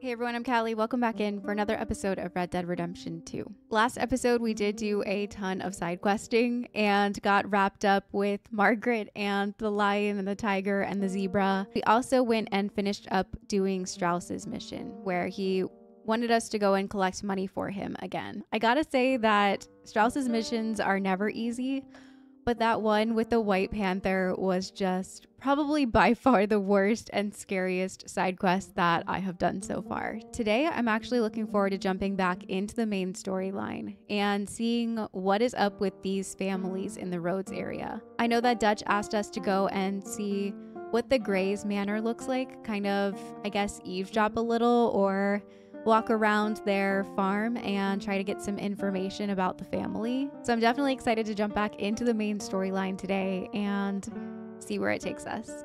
Hey everyone, I'm Callie. Welcome back in for another episode of Red Dead Redemption 2. Last episode, we did do a ton of side questing and got wrapped up with Margaret and the lion and the tiger and the zebra. We also went and finished up doing Strauss's mission, where he wanted us to go and collect money for him again. I gotta say that Strauss's missions are never easy, but that one with the White Panther was just probably by far the worst and scariest side quest that I have done so far. Today, I'm actually looking forward to jumping back into the main storyline and seeing what is up with these families in the Rhodes area. I know that Dutch asked us to go and see what the Grays Manor looks like, kind of, I guess, eavesdrop a little or walk around their farm and try to get some information about the family. So I'm definitely excited to jump back into the main storyline today and see where it takes us.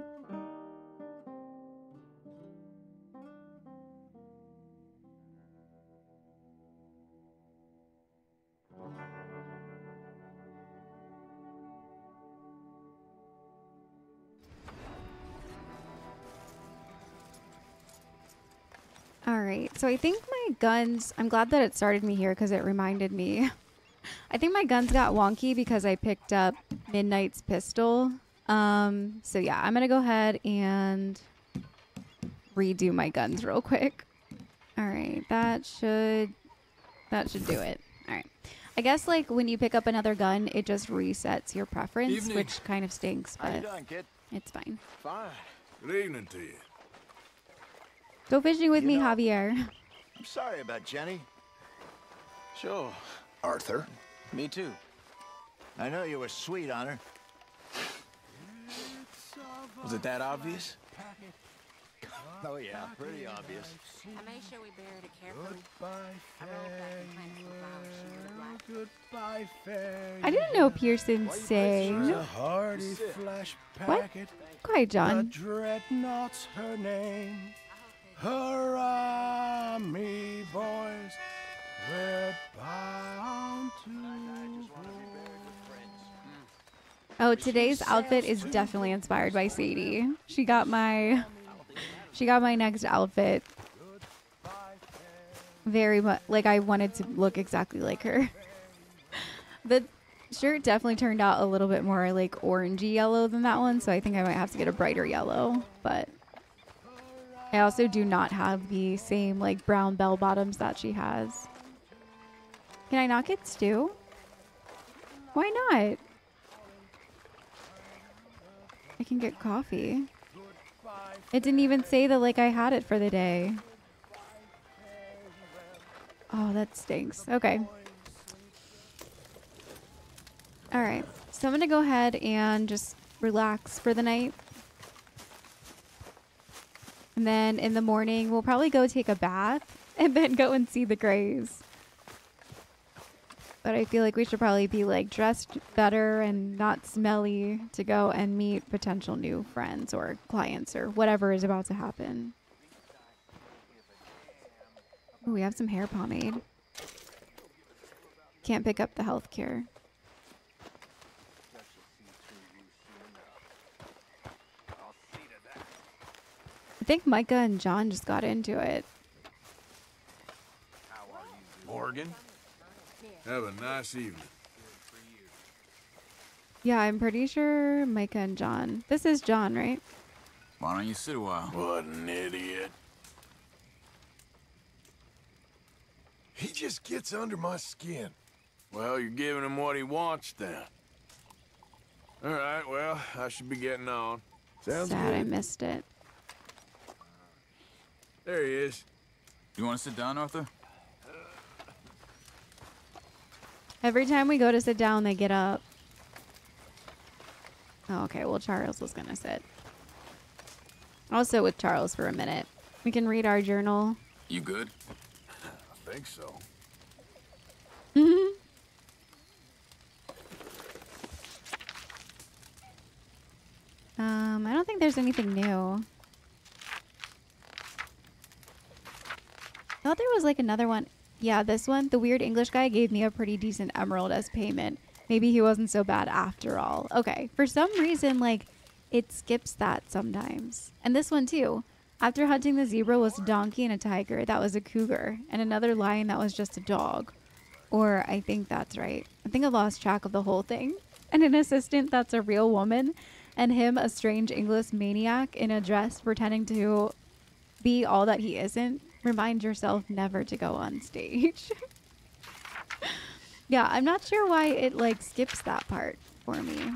All right, so I think my guns, I'm glad that it started me here because it reminded me. I think my guns got wonky because I picked up Midnight's pistol. Um, so yeah, I'm gonna go ahead and redo my guns real quick. All right, that should, that should do it. All right. I guess like when you pick up another gun, it just resets your preference, Evening. which kind of stinks, but doing, it's fine. Fine. Good evening to you. Go fishing with You me, know- Javier. I'm sorry about Jenny. Sure. Arthur. Me too. I know you were sweet on her. Was it that obvious? Oh yeah, pretty obvious. I made sure we buried it carefully. Goodbye, I rolled back and planted some flowers she would have liked. Goodbye, fair. I didn't know Pearson There's sang. a hearty flash What? packet. Quiet, The John. dreadnought's her name. Hurrah, me boys. We're bound to go. Oh, today's outfit is definitely inspired by Sadie. She got my she got my next outfit very much like I wanted to look exactly like her. The shirt definitely turned out a little bit more like orangey yellow than that one, so I think I might have to get a brighter yellow, but I also do not have the same like brown bell bottoms that she has. Can I not get stew? Why not? I can get coffee. It didn't even say that like I had it for the day. Oh, that stinks. Okay. All right. So I'm going to go ahead and just relax for the night. And then in the morning, we'll probably go take a bath and then go and see the Grays. But I feel like we should probably be like dressed better and not smelly to go and meet potential new friends or clients or whatever is about to happen. Ooh, we have some hair pomade. Can't pick up the health cure. I think Micah and John just got into it. Morgan? Have a nice evening. Yeah, I'm pretty sure Micah and John. This is John, right? Why don't you sit a while? What an idiot. He just gets under my skin. Well, you're giving him what he wants then. All right, well, I should be getting on. Sounds Sad I missed it. There he is. You want to sit down, Arthur? Every time we go to sit down, they get up. Oh, okay. Well, Charles was going to sit. I'll sit with Charles for a minute. We can read our journal. You good? I think so. Um, I don't think there's anything new. I thought there was like another one. Yeah, this one. The weird English guy gave me a pretty decent emerald as payment. Maybe he wasn't so bad after all. Okay. For some reason, like, it skips that sometimes. And this one too. After hunting the zebra was a donkey and a tiger that was a cougar, and another lion that was just a dog. Or I think that's right. I think I lost track of the whole thing. And an assistant that's a real woman, and him a strange English maniac in a dress pretending to be all that he isn't. Remind yourself never to go on stage. yeah, I'm not sure why it like skips that part for me.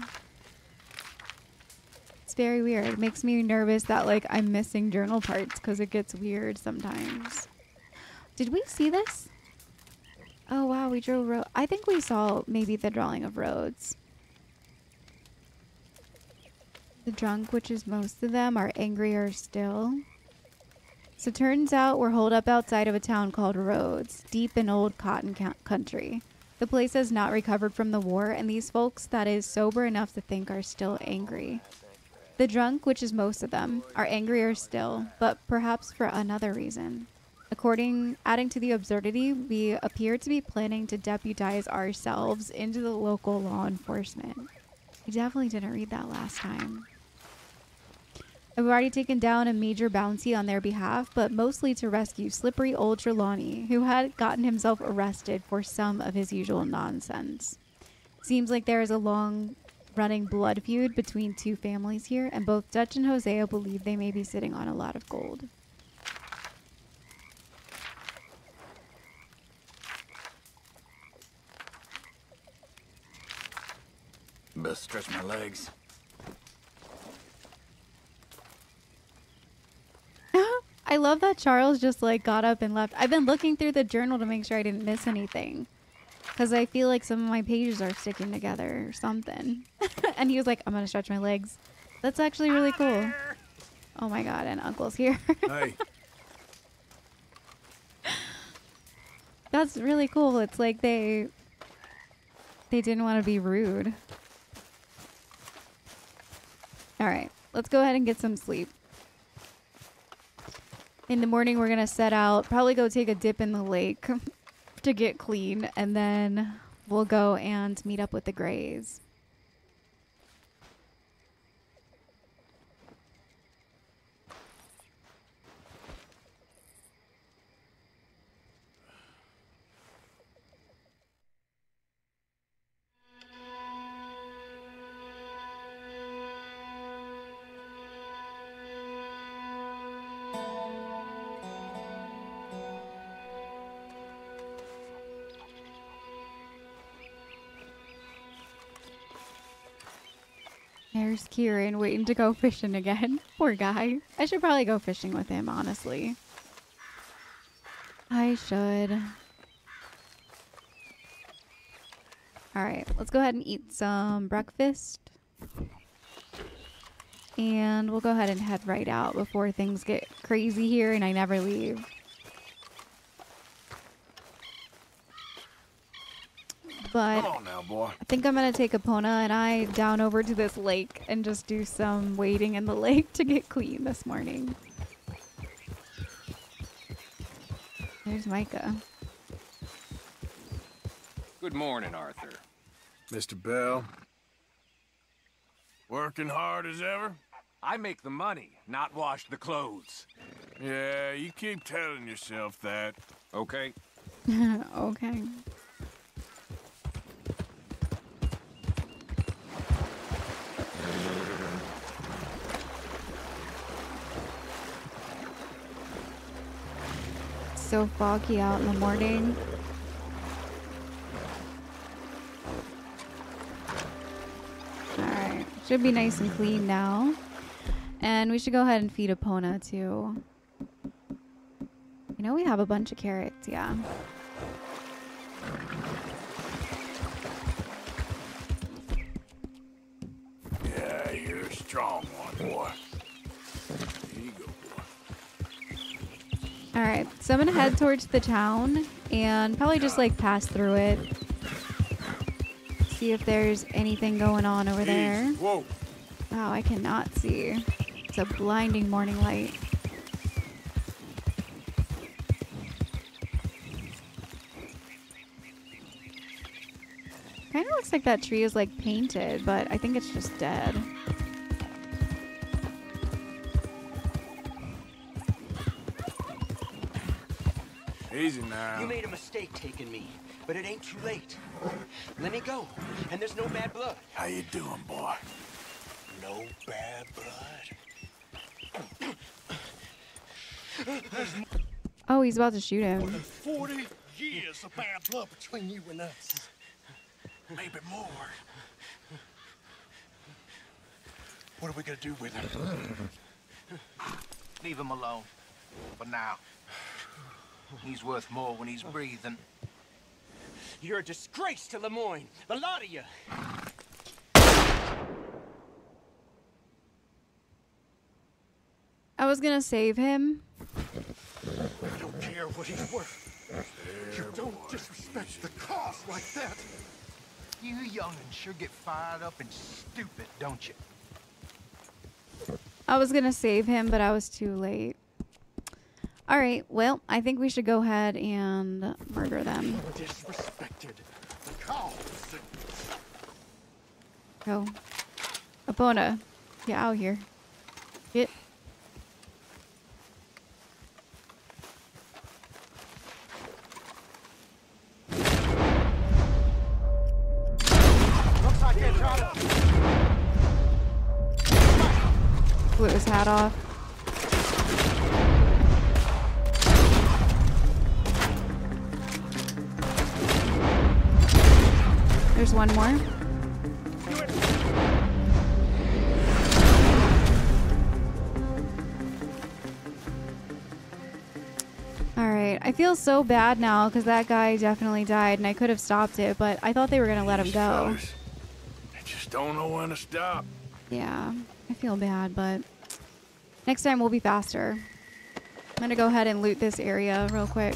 It's very weird. It makes me nervous that like I'm missing journal parts because it gets weird sometimes. Did we see this? Oh wow, we drew road. I think we saw maybe the drawing of roads. The drunk, which is most of them, are angrier still. So turns out we're holed up outside of a town called Rhodes, deep in old cotton country. The place has not recovered from the war, and these folks that is sober enough to think are still angry. The drunk, which is most of them, are angrier still, but perhaps for another reason. According, adding to the absurdity, we appear to be planning to deputize ourselves into the local law enforcement. We definitely didn't read that last time. I've already taken down a major bounty on their behalf, but mostly to rescue slippery old Trelawney, who had gotten himself arrested for some of his usual nonsense. Seems like there is a long running blood feud between two families here, and both Dutch and Hosea believe they may be sitting on a lot of gold. Best stretch my legs. I love that Charles just like got up and left. I've been looking through the journal to make sure I didn't miss anything. Because I feel like some of my pages are sticking together or something. and he was like, I'm going to stretch my legs. That's actually really cool. Oh my God. And Uncle's here. Hey, That's really cool. It's like they they didn't want to be rude. All right, let's go ahead and get some sleep. In the morning, we're gonna set out. Probably go take a dip in the lake to get clean, and then we'll go and meet up with the Grays. There's Kieran waiting to go fishing again. Poor guy. I should probably go fishing with him, honestly. I should. All right, let's go ahead and eat some breakfast. And we'll go ahead and head right out before things get crazy here and I never leave. But now, boy. I think I'm gonna take Epona and I down over to this lake and just do some wading in the lake to get clean this morning. There's Micah. Good morning, Arthur. Mr. Bell. Working hard as ever? I make the money, not wash the clothes. Yeah, you keep telling yourself that. Okay? okay. So foggy out in the morning. Alright, should be nice and clean now. And we should go ahead and feed Epona too. You know we have a bunch of carrots, yeah. Yeah, you're a strong one, boy. Boy. Alright, so I'm gonna head towards the town and probably just like pass through it. See if there's anything going on over there. Whoa. Wow, I cannot see. It's a blinding morning light. Kind of looks like that tree is like painted, but I think it's just dead. Easy now. You made a mistake taking me, but it ain't too late. Let me go, and there's no bad blood. How you doing, boy? No bad blood. Oh, he's about to shoot him. 40 years of bad blood between you and us. Maybe more. What are we gonna do with him? Leave him alone. For now. He's worth more when he's breathing. You're a disgrace to Lemoyne, the lot of you. I was gonna save him. I don't care what he's worth. You don't disrespect the cause like that. You young'uns sure get fired up and stupid, don't you? I was gonna save him, but I was too late. All right, well, I think we should go ahead and murder them. Disrespected the cause. Go. Epona, get out here. Get. Looks like to... Blew his hat off. There's one more. All right, I feel so bad now because that guy definitely died, and I could have stopped it, but I thought they were gonna let him go. fellas, They just don't know when to stop. Yeah, I feel bad, but next time we'll be faster. I'm gonna go ahead and loot this area real quick.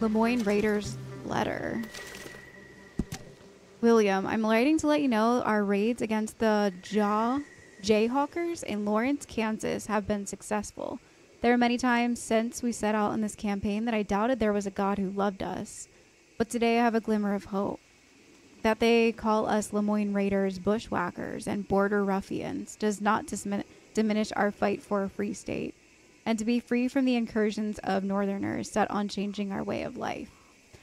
Lemoyne Raiders letter. William, I'm writing to let you know our raids against the Jaw Jayhawkers in Lawrence, Kansas have been successful. There are many times since we set out on this campaign that I doubted there was a God who loved us. But today I have a glimmer of hope that they call us Lemoyne Raiders bushwhackers and border ruffians does not dismin- diminish our fight for a free state and to be free from the incursions of northerners set on changing our way of life.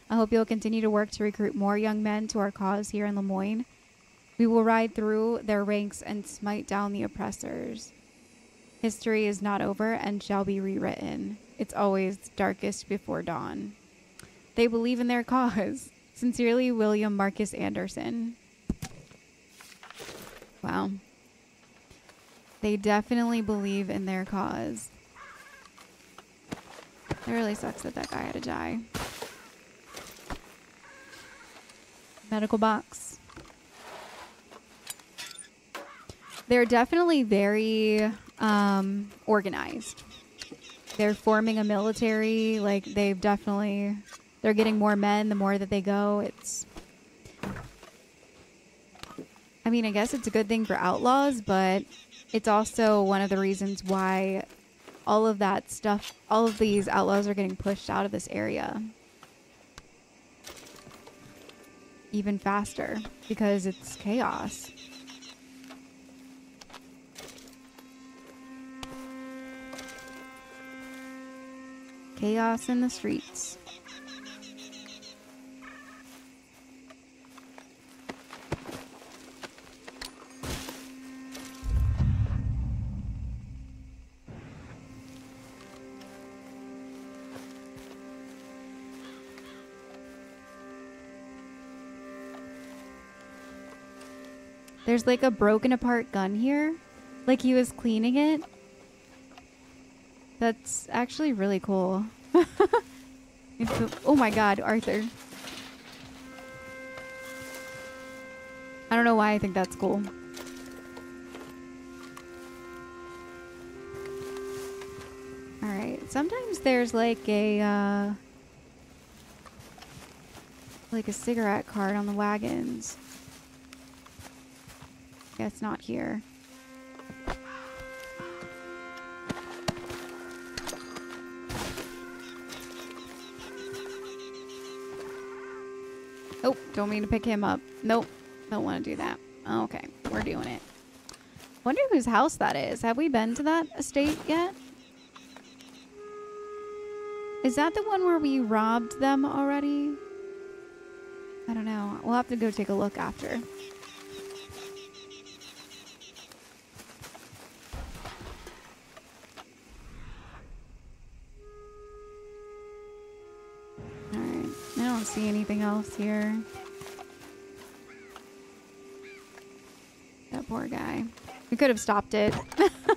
I hope you'll continue to work to recruit more young men to our cause here in Lemoyne. We will ride through their ranks and smite down the oppressors. History is not over and shall be rewritten. It's always darkest before dawn. They believe in their cause. Sincerely, William Marcus Anderson. Wow. They definitely believe in their cause. It really sucks that that guy had to die. Medical box. They're definitely very um, organized. They're forming a military. Like they've definitely, they're getting more men the more that they go. It's. I mean, I guess it's a good thing for outlaws, but it's also one of the reasons why all of that stuff, all of these outlaws are getting pushed out of this area even faster because it's chaos. Chaos in the streets. There's like a broken apart gun here. Like he was cleaning it. That's actually really cool. Oh my god, Arthur. I don't know why I think that's cool. Alright, sometimes there's like a, uh, like a cigarette cart on the wagons. It's not here. Oh, don't mean to pick him up. Nope, don't want to do that. Okay, we're doing it. Wonder whose house that is. Have we been to that estate yet? Is that the one where we robbed them already? I don't know. We'll have to go take a look after. See anything else here. That poor guy. We could have stopped it.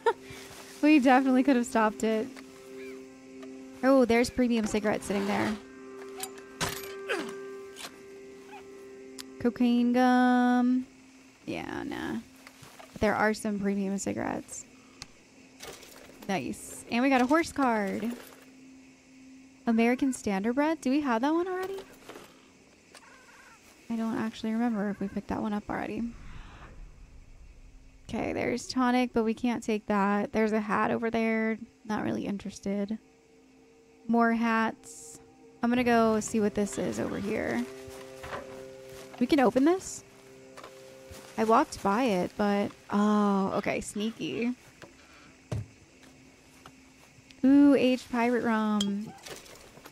we definitely could have stopped it. Oh, there's premium cigarettes sitting there. Cocaine gum. Yeah, nah. There are some premium cigarettes. Nice. And we got a horse card. American Standardbred. Do we have that one already? I don't actually remember if we picked that one up already. Okay, there's tonic, but we can't take that. There's a hat over there. Not really interested. More hats. I'm gonna go see what this is over here. We can open this? I walked by it, but... Oh, okay. Sneaky. Ooh, aged pirate rum.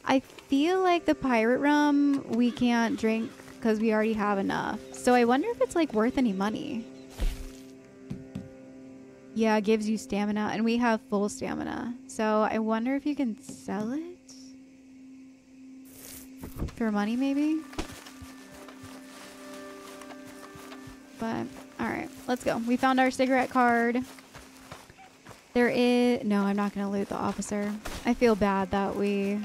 I feel like the pirate rum we can't drink because we already have enough. So I wonder if it's like worth any money. Yeah, it gives you stamina, and we have full stamina. So I wonder if you can sell it? For money, maybe? But, alright, let's go. We found our cigarette card. There is... No, I'm not going to loot the officer. I feel bad that we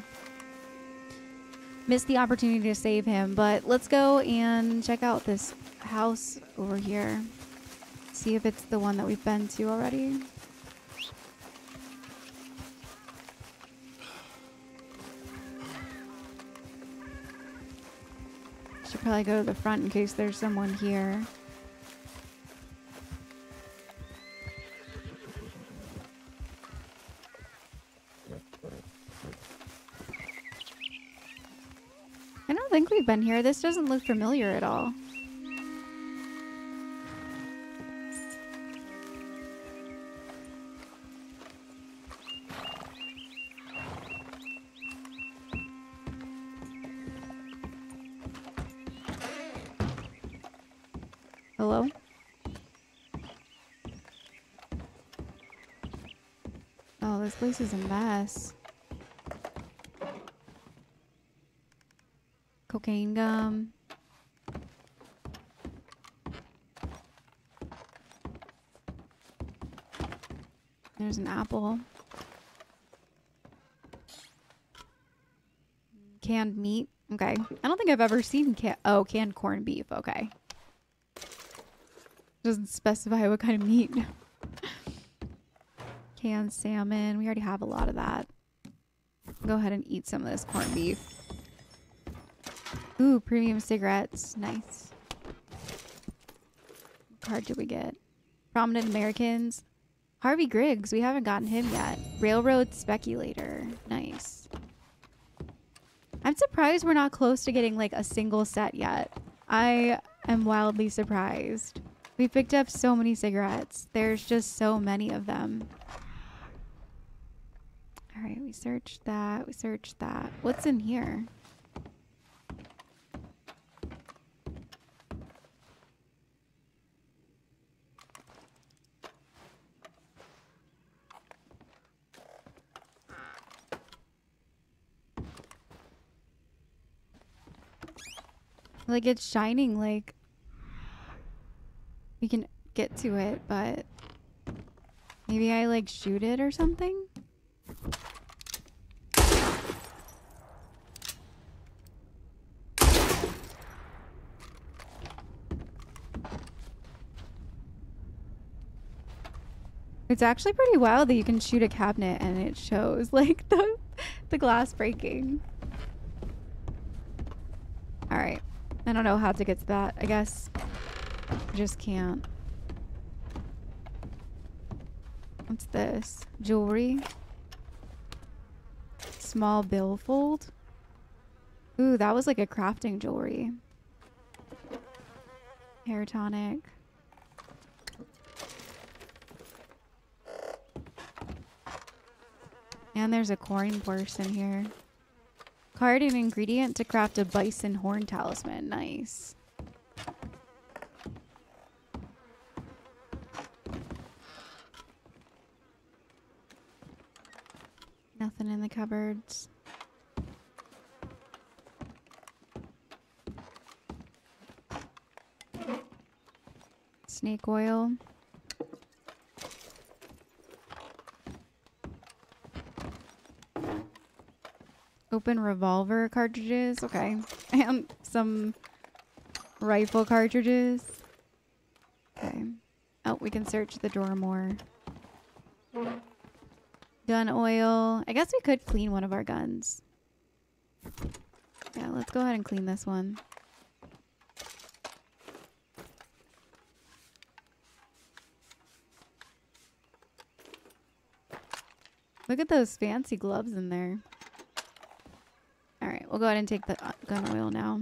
missed the opportunity to save him. But let's go and check out this house over here. See if it's the one that we've been to already. Should probably go to the front in case there's someone here. We've been here. This doesn't look familiar at all. Hello? Oh, this place is a mess. Cocaine gum. There's an apple. Canned meat. Okay. I don't think I've ever seen can- oh, canned corned beef. Okay. Doesn't specify what kind of meat. Canned salmon. We already have a lot of that. Go ahead and eat some of this corned beef. Ooh, premium cigarettes. Nice. What card did we get? Prominent Americans. Harvey Griggs. We haven't gotten him yet. Railroad speculator. Nice. I'm surprised we're not close to getting like a single set yet. I am wildly surprised. We picked up so many cigarettes. There's just so many of them. All right, we searched that. We searched that. What's in here? Like it's shining like we can get to it, but maybe I like shoot it or something? It's actually pretty wild that you can shoot a cabinet and it shows like the the glass breaking. All right. I don't know how to get to that. I guess I just can't. What's this? Jewelry. Small billfold. Ooh, that was like a crafting jewelry. Hair tonic. And there's a coin purse in here. Card and ingredient to craft a bison horn talisman. Nice. Nothing in the cupboards. Snake oil. Open revolver cartridges. Okay. And some rifle cartridges. Okay. Oh, we can search the drawer more. Gun oil. I guess we could clean one of our guns. Yeah, let's go ahead and clean this one. Look at those fancy gloves in there. All right, we'll go ahead and take the uh, gun oil now.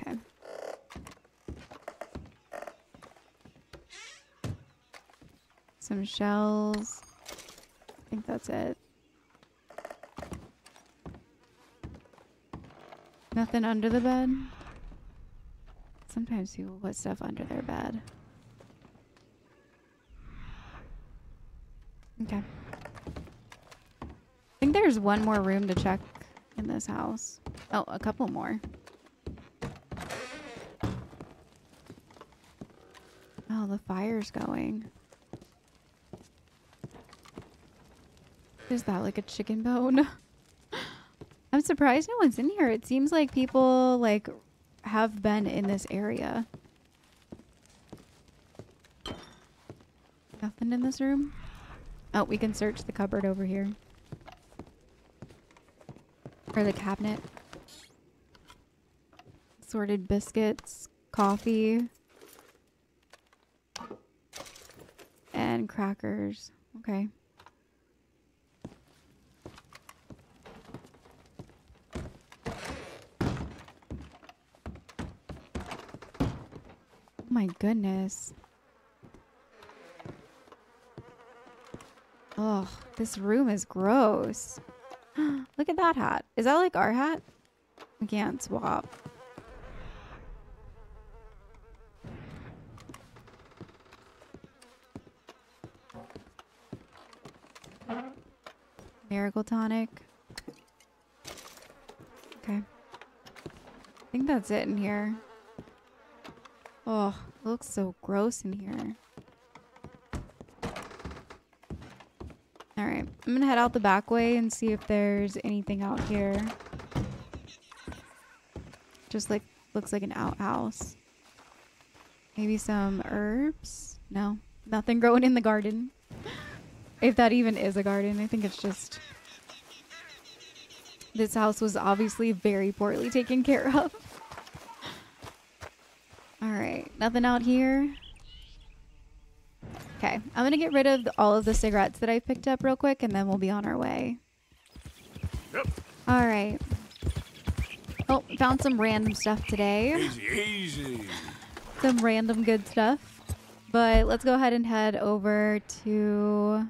Okay. Some shells. I think that's it. Nothing under the bed. Sometimes people put stuff under their bed. Okay. Think there's one more room to check in this house. Oh, a couple more. Oh, the fire's going. Is that like a chicken bone? I'm surprised no one's in here. It seems like people like have been in this area. Nothing in this room? Oh, we can search the cupboard over here. Or the cabinet. Sorted biscuits, coffee, and crackers. Okay. Oh my goodness. Oh, this room is gross. Look at that hat. Is that like our hat? We can't swap. Miracle tonic. Okay. I think that's it in here. Oh, looks so gross in here. Alright, I'm gonna head out the back way and see if there's anything out here. Just like, looks like an outhouse. Maybe some herbs? No, nothing growing in the garden. If that even is a garden, I think it's just... This house was obviously very poorly taken care of. Alright, nothing out here. Okay, I'm gonna get rid of the, all of the cigarettes that I picked up real quick, and then we'll be on our way. Yep. All right. Oh, found some random stuff today. Easy, easy. Some random good stuff. But let's go ahead and head over to.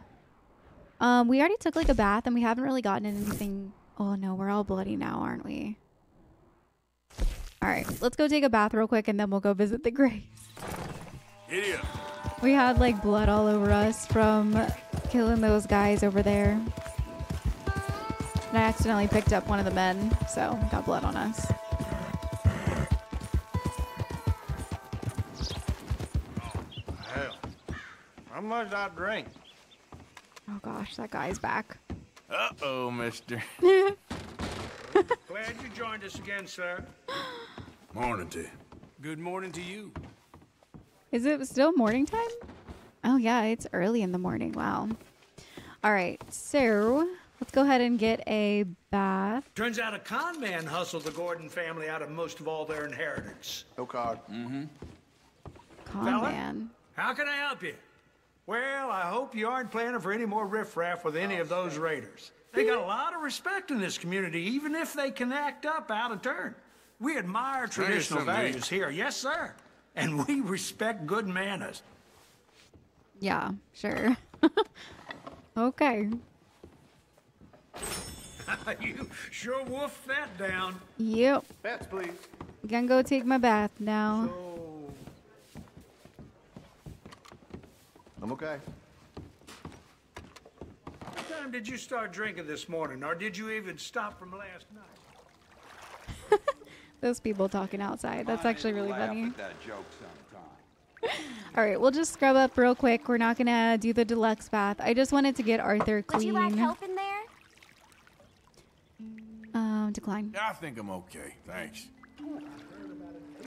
Um, we already took like a bath, and we haven't really gotten anything. Oh no, we're all bloody now, aren't we? All right, let's go take a bath real quick, and then we'll go visit the graves. Idiot. We had like blood all over us from killing those guys over there. And I accidentally picked up one of the men, so got blood on us. Hell, how much I drink? Oh gosh, that guy's back. Uh-oh, mister. Glad you joined us again, sir. Morning to you. Good morning to you. Is it still morning time? Oh yeah, it's early in the morning. Wow. All right, so let's go ahead and get a bath. Turns out a con man hustled the Gordon family out of most of all their inheritance. No card. Mm-hmm. Con Fella? man. How can I help you? Well, I hope you aren't planning for any more riffraff with any of those raiders. They got a lot of respect in this community, even if they can act up out of turn. We admire traditional something to eat. values here, yes, sir. And we respect good manners. Yeah, sure. okay. you sure woofed that down. Yep. Bets, please. Gonna go take my bath now. I'm okay. What time did you start drinking this morning, or did you even stop from last night? Those people talking outside. That's actually really funny. that joke sometime. All right, we'll just scrub up real quick. We're not gonna do the deluxe bath. I just wanted to get Arthur clean. Would clean. you like help in there? Um, decline. I think I'm okay, thanks.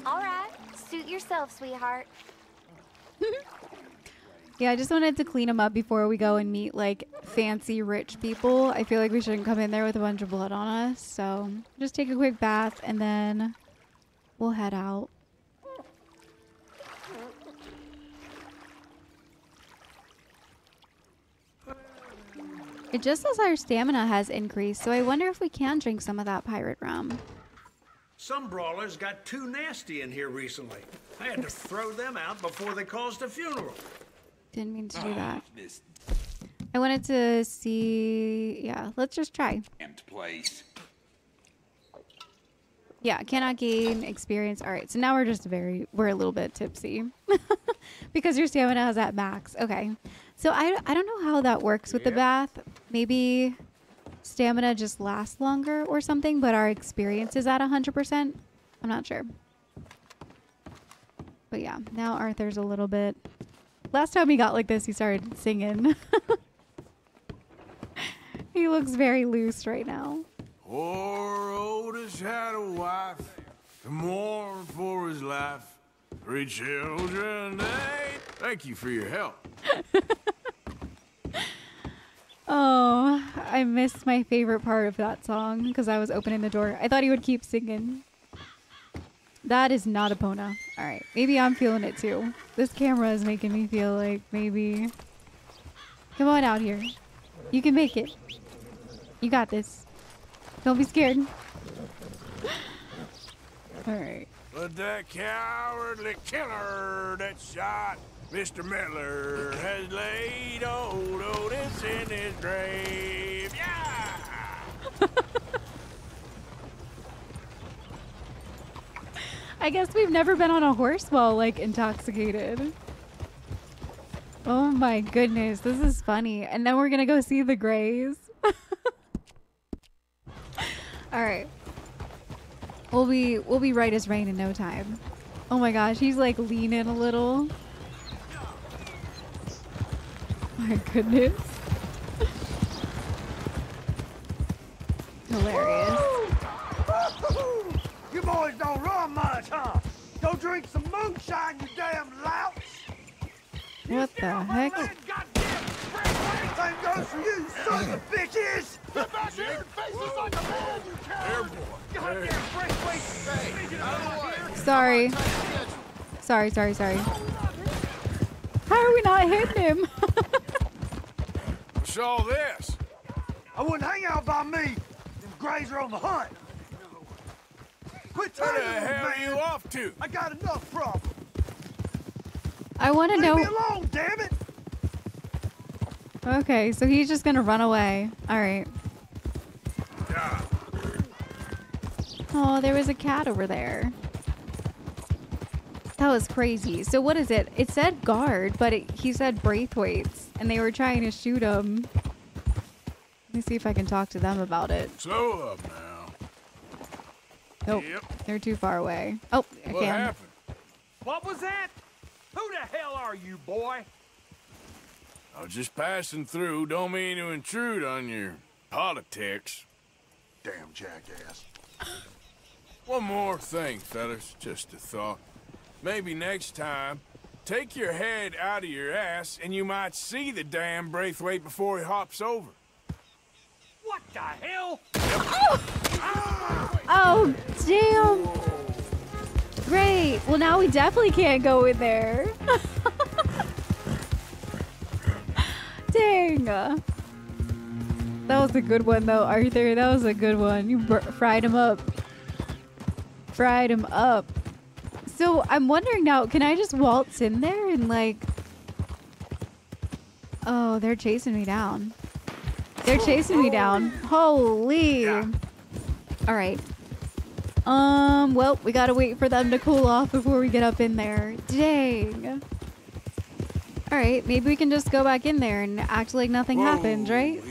All right. Suit yourself, sweetheart. Yeah, I just wanted to clean them up before we go and meet like fancy rich people. I feel like we shouldn't come in there with a bunch of blood on us. So just take a quick bath and then we'll head out. It just says our stamina has increased, so I wonder if we can drink some of that pirate rum. Some brawlers got too nasty in here recently. I had to throw them out before they caused a funeral. Didn't mean to do ah, that. This I wanted to see. Yeah, let's just try. damned place. Yeah, cannot gain experience. All right, so now we're just very, we're a little bit tipsy because your stamina is at max. Okay, so I, I don't know how that works with the bath. Maybe stamina just lasts longer or something, but our experience is at 100%. I'm not sure. But yeah, now Arthur's a little bit. Last time he got like this, he started singing. he looks very loose right now. Poor Otis had a wife to mourn for his life. Three children, eight. Thank you for your help. Oh, I missed my favorite part of that song because I was opening the door. I thought he would keep singing. That is not Epona. All right, maybe I'm feeling it too. This camera is making me feel like maybe. Come on out here. You can make it. You got this. Don't be scared. All right. But that cowardly killer that shot Mr. Miller has laid old Otis in his grave. Yeah! I guess we've never been on a horse while like intoxicated. Oh my goodness, this is funny. And then we're gonna go see the Grays. All right, we'll be we'll be right as rain in no time. Oh my gosh, he's like leaning a little. My goodness, hilarious. You boys don't run much, huh? Go drink some moonshine, you damn louts! What the heck? Same goes for you, sons of bitches! Get back here and face us like a man, you coward! Goddamn breakaway! Sorry. Sorry, sorry, sorry. How are we not hitting him? What's all this? I wouldn't hang out by me. Them Grays are on the hunt. Quit Where the hell me, are you off to? I got enough problems. I want to Leave know. me alone, damn it! Okay, so he's just gonna run away. All right. Oh, there was a cat over there. That was crazy. So what is it? It said guard, but it, he said Braithwaite's, and they were trying to shoot him. Let me see if I can talk to them about it. Slow up now. Nope, they're too far away. Oh, I What can. happened? What was that? Who the hell are you, boy? I was just passing through. Don't mean to intrude on your politics. Damn jackass. One more thing, fellas. Just a thought. Maybe next time, take your head out of your ass and you might see the damn Braithwaite before he hops over. What the hell? Oh! oh, damn. Great. Well, now we definitely can't go in there. Dang. That was a good one, though, Arthur. That was a good one. You fried him up. Fried him up. So I'm wondering now, can I just waltz in there and like... Oh, they're chasing me down. They're chasing me down. Holy. All right. Um, well, we gotta wait for them to cool off before we get up in there. Dang. All right, maybe we can just go back in there and act like nothing happened, right?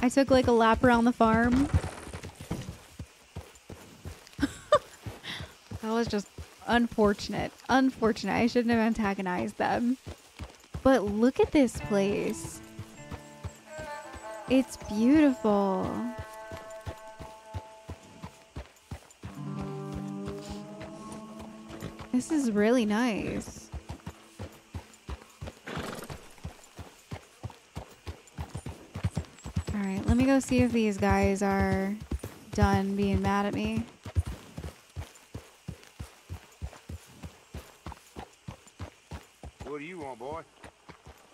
I took like a lap around the farm. that was just unfortunate. Unfortunate. I shouldn't have antagonized them. But look at this place. It's beautiful. This is really nice. Alright, let me go see if these guys are done being mad at me. What do you want, boy?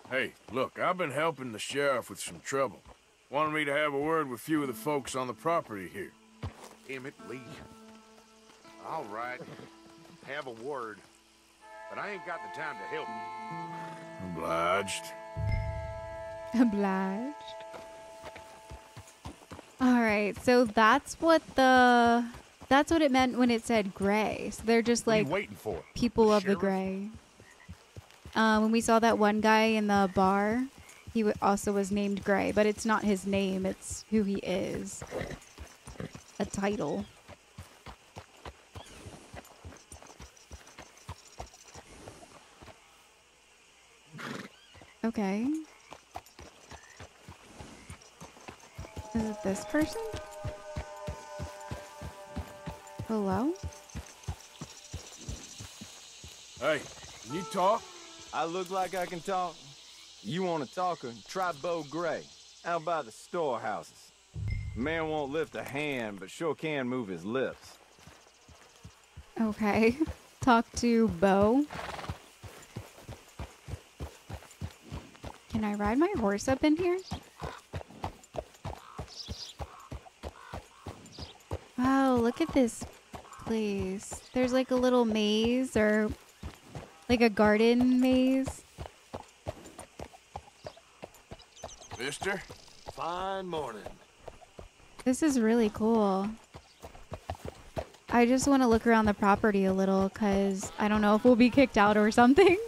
Hey, look, I've been helping the sheriff with some trouble. Wanted me to have a word with a few of the folks on the property here. Emmett Lee. All right. Have a word. But I ain't got the time to help you. Obliged. Obliged. All right, so that's what the that's what it meant when it said gray. So they're just What are you like waiting for? people of the gray. Um, when we saw that one guy in the bar, he w- also was named Gray, but it's not his name; it's who he is. A title. Okay. Is it this person? Hello? Hey, can you talk? I look like I can talk. You want a talker? Try Beau Gray, out by the storehouses. Man won't lift a hand, but sure can move his lips. Okay. Talk to Beau. Can I ride my horse up in here? Wow, look at this place. There's like a little maze or like a garden maze. Mister? Fine morning. This is really cool. I just want to look around the property a little because I don't know if we'll be kicked out or something.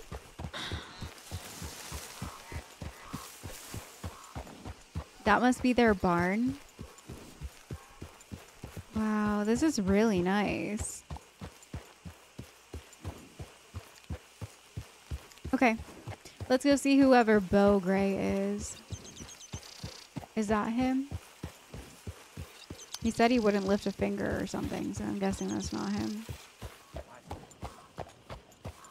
that must be their barn. Wow, this is really nice. Okay, let's go see whoever Beau Gray is. Is that him? He said he wouldn't lift a finger or something, so I'm guessing that's not him.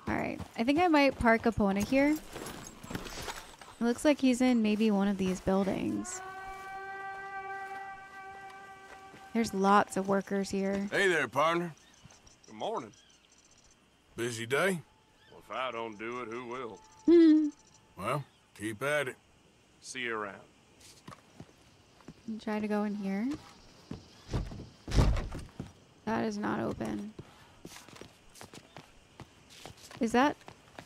Alright, I think I might park Epona here. It looks like he's in maybe one of these buildings. There's lots of workers here. Hey there, partner. Good morning. Busy day? Well, if I don't do it, who will? Hmm. Well, keep at it. See you around. Try to go in here. That is not open. Is that?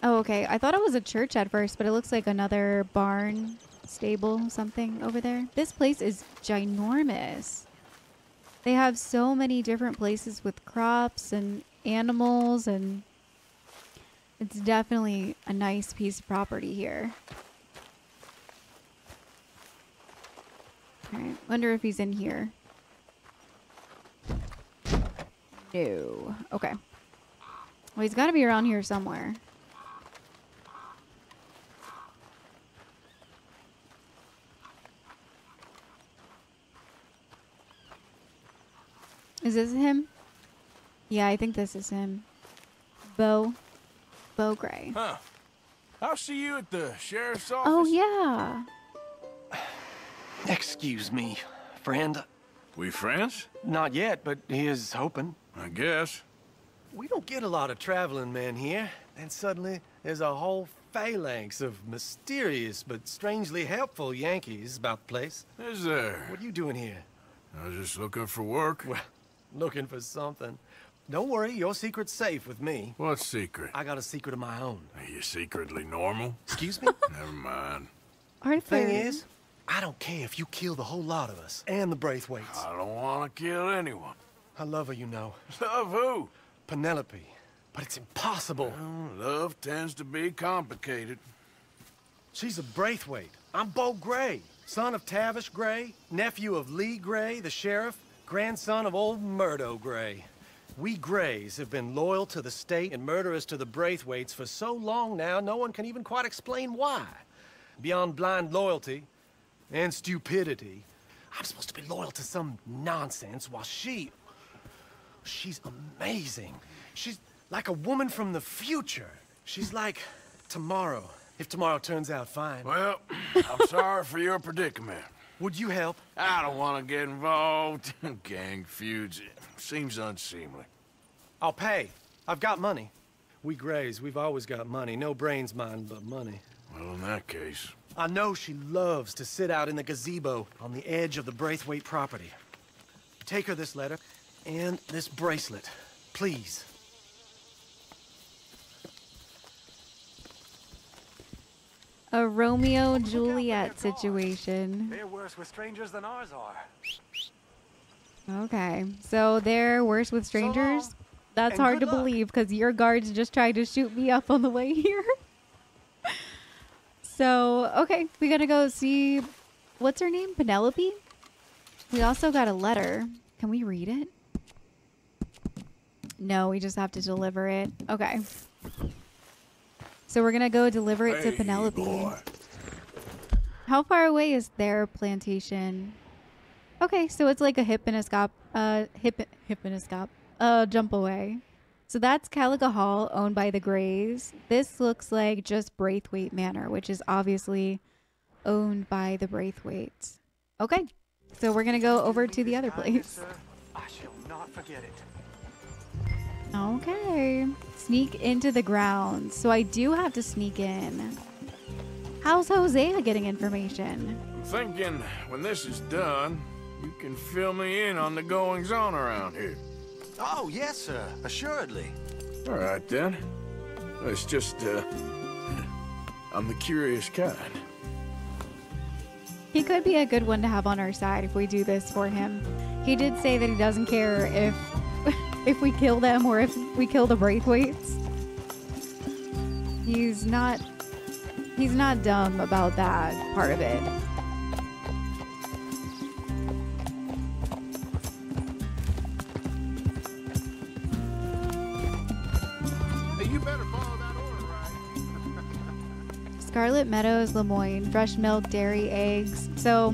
Oh, okay. I thought it was a church at first, but it looks like another barn, stable, something over there. This place is ginormous. They have so many different places with crops and animals, and it's definitely a nice piece of property here. Alright, wonder if he's in here. No. Okay. Well, he's got to be around here somewhere. Is this him? Yeah, I think this is him. Beau. Beau Gray. Huh. I'll see you at the sheriff's oh, office. Oh, yeah. Excuse me, friend. We friends? Not yet, but here's hoping. I guess. We don't get a lot of traveling men here. Then suddenly, there's a whole phalanx of mysterious but strangely helpful Yankees about the place. Is there? What are you doing here? I was just looking for work. Well, looking for something. Don't worry, your secret's safe with me. What secret? I got a secret of my own. Are you secretly normal? Excuse me? Never mind. Arthur. Thing is, I don't care if you kill the whole lot of us and the Braithwaites. I don't want to kill anyone. I love her, you know. Love who? Penelope. But it's impossible. Well, love tends to be complicated. She's a Braithwaite. I'm Beau Gray, son of Tavish Gray, nephew of Lee Gray, the sheriff, grandson of old Murdo Gray. We Grays have been loyal to the state and murderous to the Braithwaites for so long now, no one can even quite explain why. Beyond blind loyalty and stupidity, I'm supposed to be loyal to some nonsense while she... She's amazing. She's like a woman from the future. She's like tomorrow, if tomorrow turns out fine. Well, I'm sorry for your predicament. Would you help? I don't want to get involved. Gang feuds. It seems unseemly. I'll pay. I've got money. We Grays, we've always got money. No brains, mind, but money. Well, in that case... I know she loves to sit out in the gazebo on the edge of the Braithwaite property. Take her this letter and this bracelet, please. A Romeo Juliet situation. They're worse with strangers than ours are. Okay, so they're worse with strangers. That's and hard to luck. believe because your guards just tried to shoot me up on the way here. So okay, we gotta go see. What's her name? Penelope. We also got a letter. Can we read it? No, we just have to deliver it. Okay. So we're gonna go deliver it to Penelope. boy. How far away is their plantation? Okay, so it's like a hip and hypnoscope, uh, hip, and hypnoscope, uh, jump away. So that's Caliga Hall, owned by the Grays. This looks like just Braithwaite Manor, which is obviously owned by the Braithwaites. Okay, so we're gonna go over to the other place. I shall not forget it. Okay, sneak into the grounds. So I do have to sneak in. How's Hosea getting information? I'm thinking when this is done, you can fill me in on the goings on around here. Oh, yes, sir. Assuredly. All right, then. It's just, uh, I'm the curious kind. He could be a good one to have on our side if we do this for him. He did say that he doesn't care if if we kill them or if we kill the Braithwaites. He's not he's not dumb about that part of it. Scarlett Meadows, Lemoyne, fresh milk, dairy, eggs. So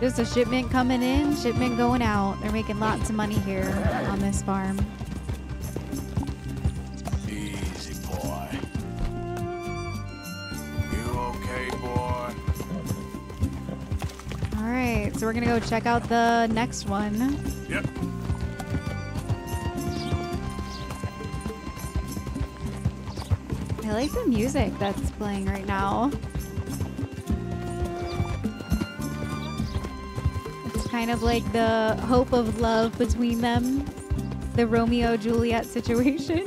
just a shipment coming in, shipment going out. They're making lots of money here on this farm. Easy, boy. You okay, boy? All right, so we're gonna go check out the next one. Yep. Like the music that's playing right now. It's kind of like the hope of love between them, the Romeo Juliet situation.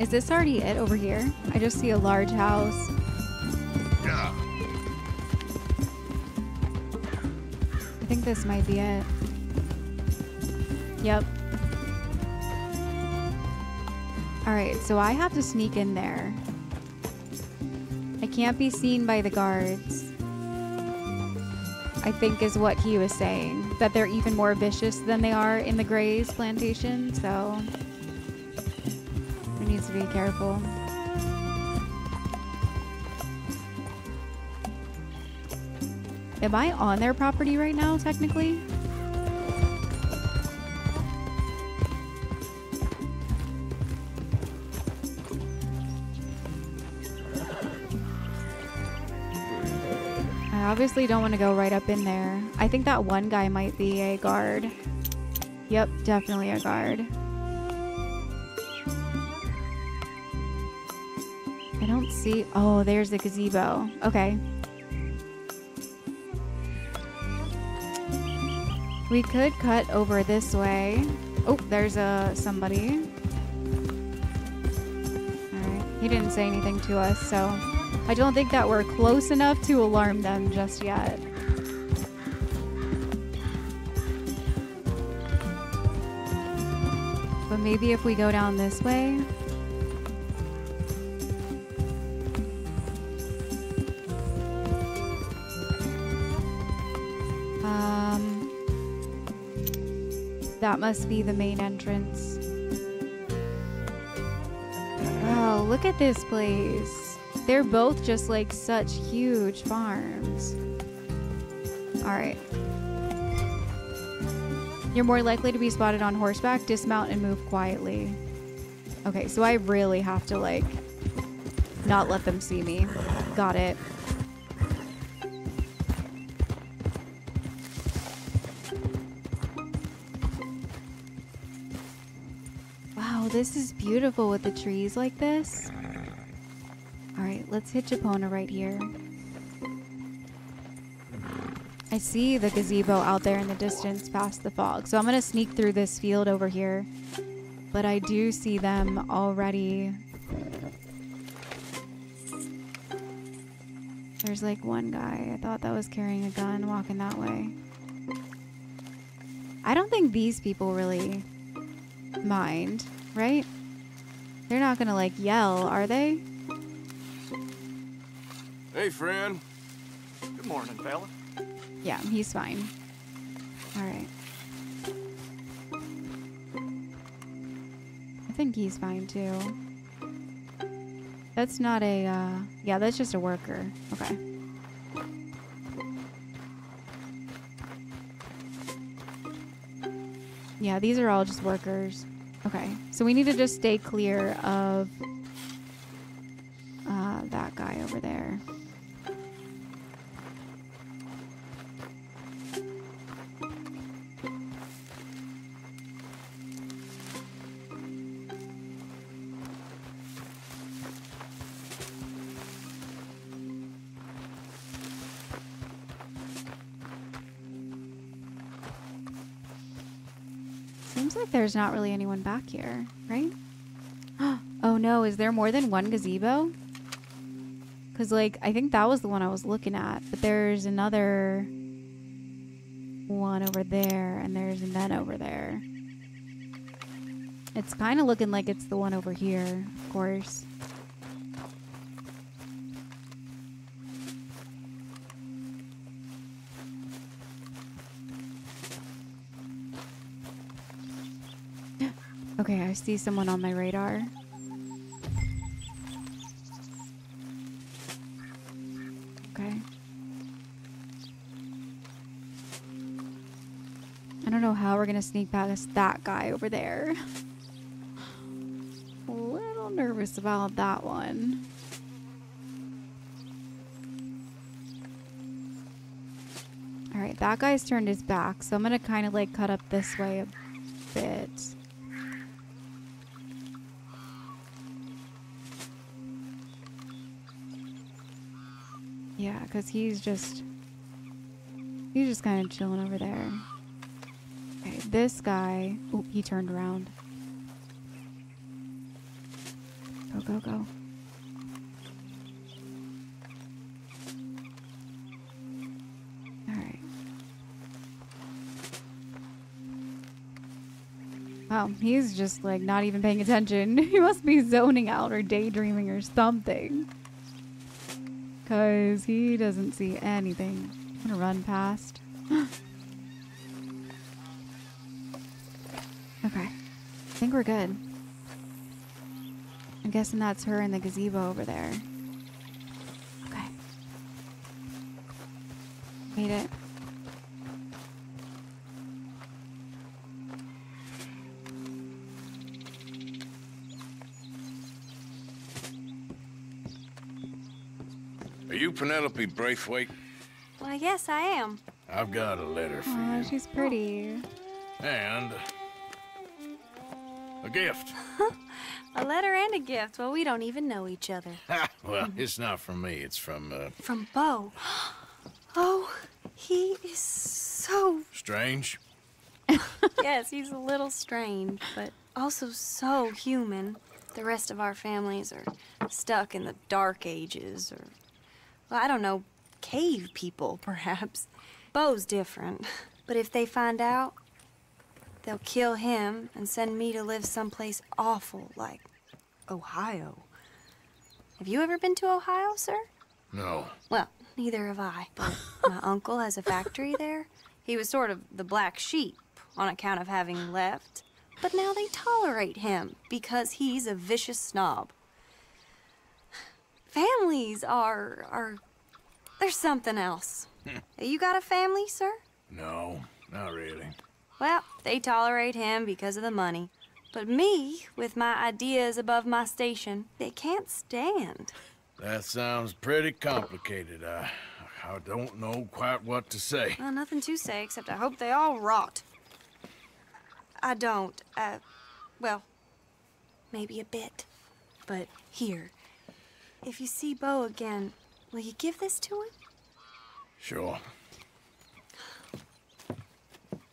Is this already it over here? I just see a large house. Yeah. I think this might be it. Yep. Alright, so I have to sneak in there. I can't be seen by the guards. I think is what he was saying. That they're even more vicious than they are in the Grays plantation, so we need to be careful. Am I on their property right now, technically? Obviously don't want to go right up in there. I think that one guy might be a guard. Yep, definitely a guard. I don't see. Oh, there's the gazebo. Okay. We could cut over this way. Oh, there's a somebody. He didn't say anything to us, so I don't think that we're close enough to alarm them just yet. But maybe if we go down this way. Um, that must be the main entrance. Oh, look at this place. They're both just like such huge farms. All right. You're more likely to be spotted on horseback. Dismount and move quietly. Okay, so I really have to like not let them see me. Got it. Wow, this is beautiful with the trees like this. Let's hit Epona right here. I see the gazebo out there in the distance past the fog. So I'm going to sneak through this field over here. But I do see them already. There's like one guy. I thought that was carrying a gun walking that way. I don't think these people really mind, right? They're not going to like yell, are they? Hey, friend. Good morning, fella. Yeah, he's fine. All right. I think he's fine too. That's not a, uh, yeah, that's just a worker. Okay. Yeah, these are all just workers. Okay, so we need to just stay clear of Seems like there's not really anyone back here, right? oh no, is there more than one gazebo? Because, like, I think that was the one I was looking at, but there's another one over there, and there's none over there. It's kind of looking like it's the one over here, of course. I see someone on my radar. Okay. I don't know how we're gonna sneak past that guy over there. A little nervous about that one. Alright, that guy's turned his back, so I'm gonna kind of like cut up this way because he's just he's just kind of chilling over there. Okay, this guy. Oh, he turned around. Go, go, go. Alright. Wow, he's just like not even paying attention. he must be zoning out or daydreaming or something. Because he doesn't see anything. I'm gonna run past. okay. I think we're good. I'm guessing that's her in the gazebo over there. Penelope Braithwaite? Well, yes, I am. I've got a letter for Aw, you. she's pretty. And a gift. A letter and a gift. Well, we don't even know each other. well, it's not from me. It's from, uh, From Beau. Oh, he is so. Strange. yes, he's a little strange, but also so human. The rest of our families are stuck in the dark ages, or, well, I don't know, cave people, perhaps. Beau's different. But if they find out, they'll kill him and send me to live someplace awful like Ohio. Have you ever been to Ohio, sir? No. Well, neither have I. But my uncle has a factory there. He was sort of the black sheep on account of having left. But now they tolerate him because he's a vicious snob. Families are are there's something else. you got a family, sir? No, not really. Well, they tolerate him because of the money. But me, with my ideas above my station, they can't stand. That sounds pretty complicated. I, I don't know quite what to say. Well, nothing to say except I hope they all rot. I don't. Uh, well, maybe a bit. But here, if you see Beau again, will you give this to him? Sure.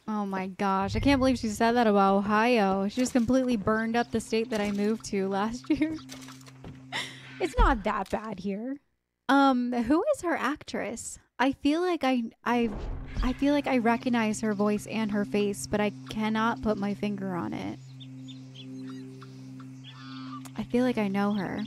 Oh my gosh. I can't believe she said that about Ohio. She just completely burned up the state that I moved to last year. it's not that bad here. Um, who is her actress? I feel like I I I feel like I recognize her voice and her face, but I cannot put my finger on it. I feel like I know her.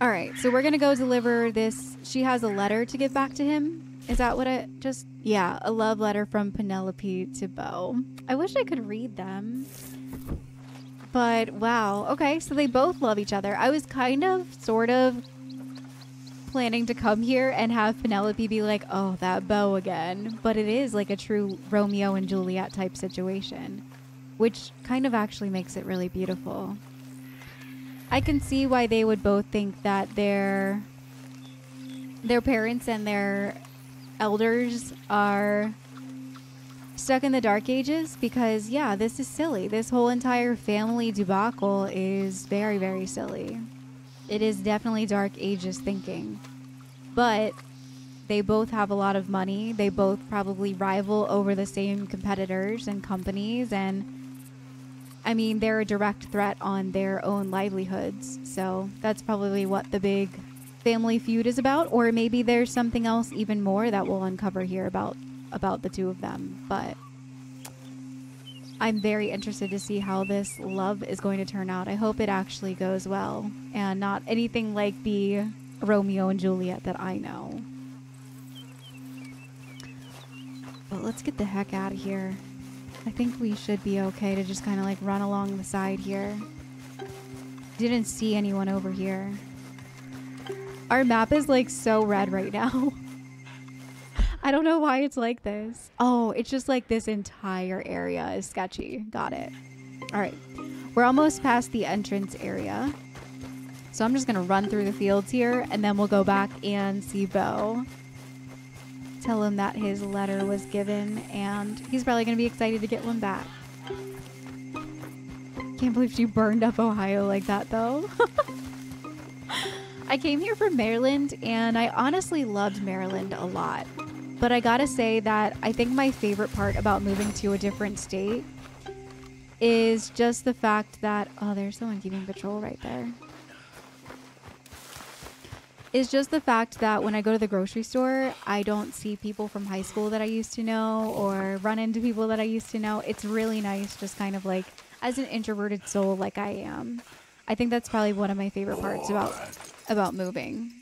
All right, so we're going to go deliver this. She has a letter to give back to him. Is that what I just yeah, a love letter from Penelope to Beau. I wish I could read them. But wow. Okay, so they both love each other. I was kind of sort of planning to come here and have Penelope be like, "Oh, that Beau again." But it is like a true Romeo and Juliet type situation, which kind of actually makes it really beautiful. I can see why they would both think that their their parents and their elders are stuck in the dark ages because yeah, this is silly. This whole entire family debacle is very very silly. It is definitely dark ages thinking. But they both have a lot of money. They both probably rival over the same competitors and companies and I mean, they're a direct threat on their own livelihoods. So that's probably what the big family feud is about or maybe there's something else even more that we'll uncover here about about the two of them. But I'm very interested to see how this love is going to turn out. I hope it actually goes well and not anything like the Romeo and Juliet that I know. But let's get the heck out of here. I think we should be okay to just kind of like run along the side here. Didn't see anyone over here. Our map is like so red right now. I don't know why it's like this. Oh, it's just like this entire area is sketchy. Got it. All right. We're almost past the entrance area. So I'm just going to run through the fields here and then we'll go back and see Beau. Tell him that his letter was given and he's probably going to be excited to get one back. Can't believe she burned up Ohio like that though. I came here from Maryland and I honestly loved Maryland a lot. But I gotta say that I think my favorite part about moving to a different state is just the fact that, oh, there's someone keeping patrol right there. Is just the fact that when I go to the grocery store, I don't see people from high school that I used to know or run into people that I used to know. It's really nice, just kind of like as an introverted soul like I am. I think that's probably one of my favorite parts about about moving.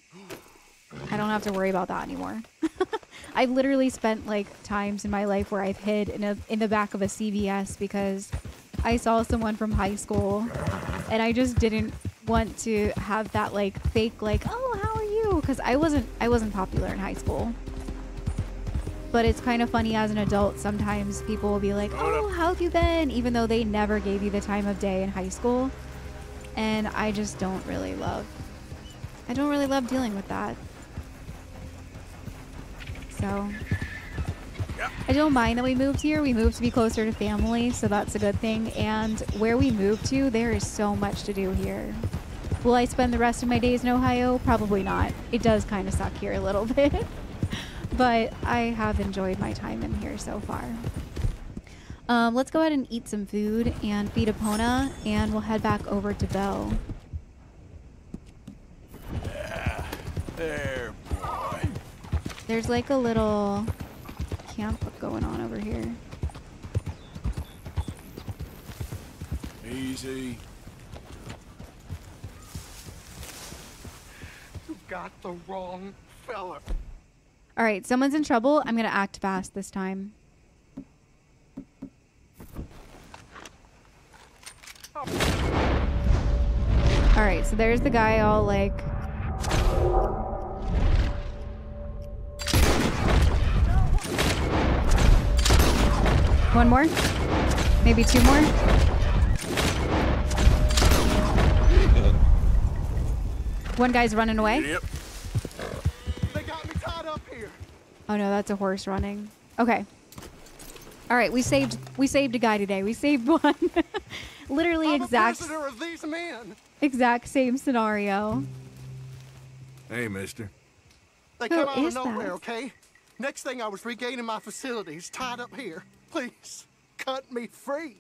I don't have to worry about that anymore. I've literally spent like times in my life where I've hid in a in the back of a CVS because I saw someone from high school and I just didn't want to have that like fake like, "Oh, how are you?" cuz I wasn't I wasn't popular in high school. But it's kind of funny as an adult sometimes people will be like, "Oh, how have you been?" even though they never gave you the time of day in high school. And I just don't really love I don't really love dealing with that. So I don't mind that we moved here. We moved to be closer to family, so that's a good thing. And where we moved to, there is so much to do here. Will I spend the rest of my days in Ohio? Probably not. It does kind of suck here a little bit. but I have enjoyed my time in here so far. Um, let's go ahead and eat some food and feed Epona, and we'll head back over to Belle. There, boy. There's like a little camp going on over here. Easy. You got the wrong fella. All right, someone's in trouble. I'm gonna act fast this time. Oh. All right, so there's the guy all like. One more? Maybe two more? One guy's running away. Yep. They got me tied up here. Oh no, that's a horse running. Okay. All right, we saved we saved a guy today. We saved one. Literally I'm exact a of these men. exact same scenario. Hey, mister. They Who come out of nowhere, that? okay? Next thing I was regaining my facilities, tied up here. Please, cut me free.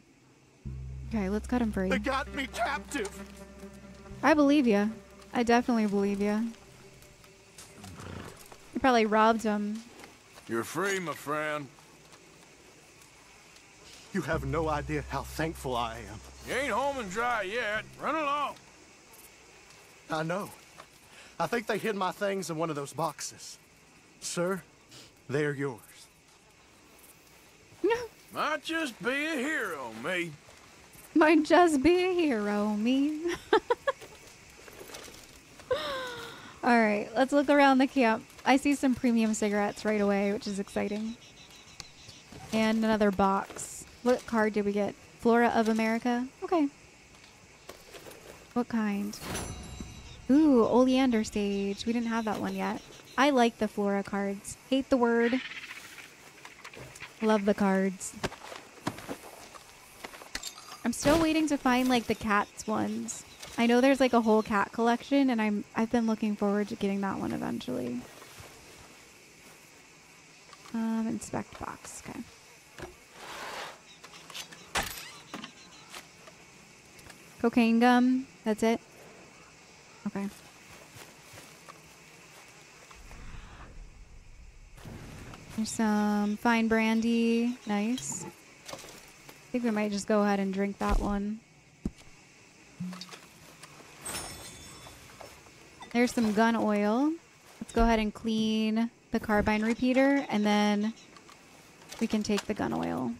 Okay, let's cut him free. They got me captive. I believe you. I definitely believe you. You probably robbed him. You're free, my friend. You have no idea how thankful I am. You ain't home and dry yet. Run along. I know. I think they hid my things in one of those boxes. Sir, they're yours. Might just be a hero, me. Might just be a hero, me. All right, let's look around the camp. I see some premium cigarettes right away, which is exciting. And another box. What card did we get? Flora of America? Okay. What kind? Ooh, Oleander Sage. We didn't have that one yet. I like the Flora cards. Hate the word. Love the cards. I'm still waiting to find like the cats ones. I know there's like a whole cat collection and I'm I've been looking forward to getting that one eventually. Um inspect box. Okay. Cocaine gum. That's it. Okay. There's some fine brandy. Nice. I think we might just go ahead and drink that one. There's some gun oil. Let's go ahead and clean the carbine repeater and then we can take the gun oil.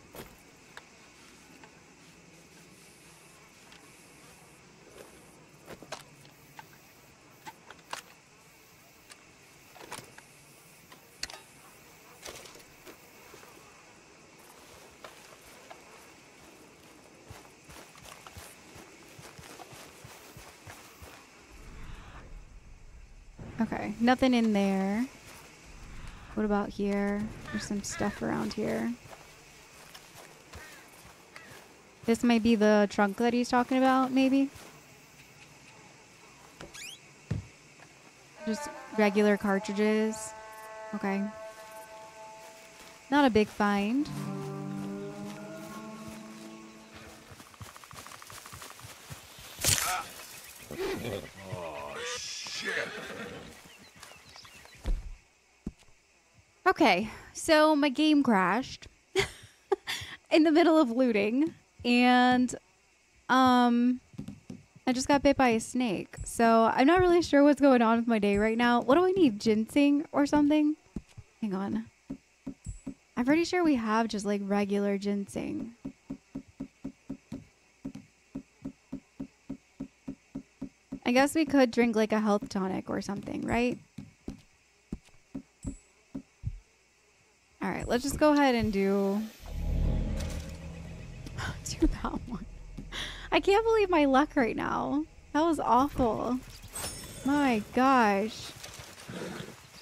Okay, nothing in there. What about here? There's some stuff around here. This might be the trunk that he's talking about, maybe? Just regular cartridges. Okay. Not a big find. Okay, so my game crashed in the middle of looting, and um, I just got bit by a snake. So I'm not really sure what's going on with my day right now. What do I need? Ginseng or something? Hang on. I'm pretty sure we have just like regular ginseng. I guess we could drink like a health tonic or something, right? All right, let's just go ahead and do do that one. I can't believe my luck right now. That was awful. My gosh.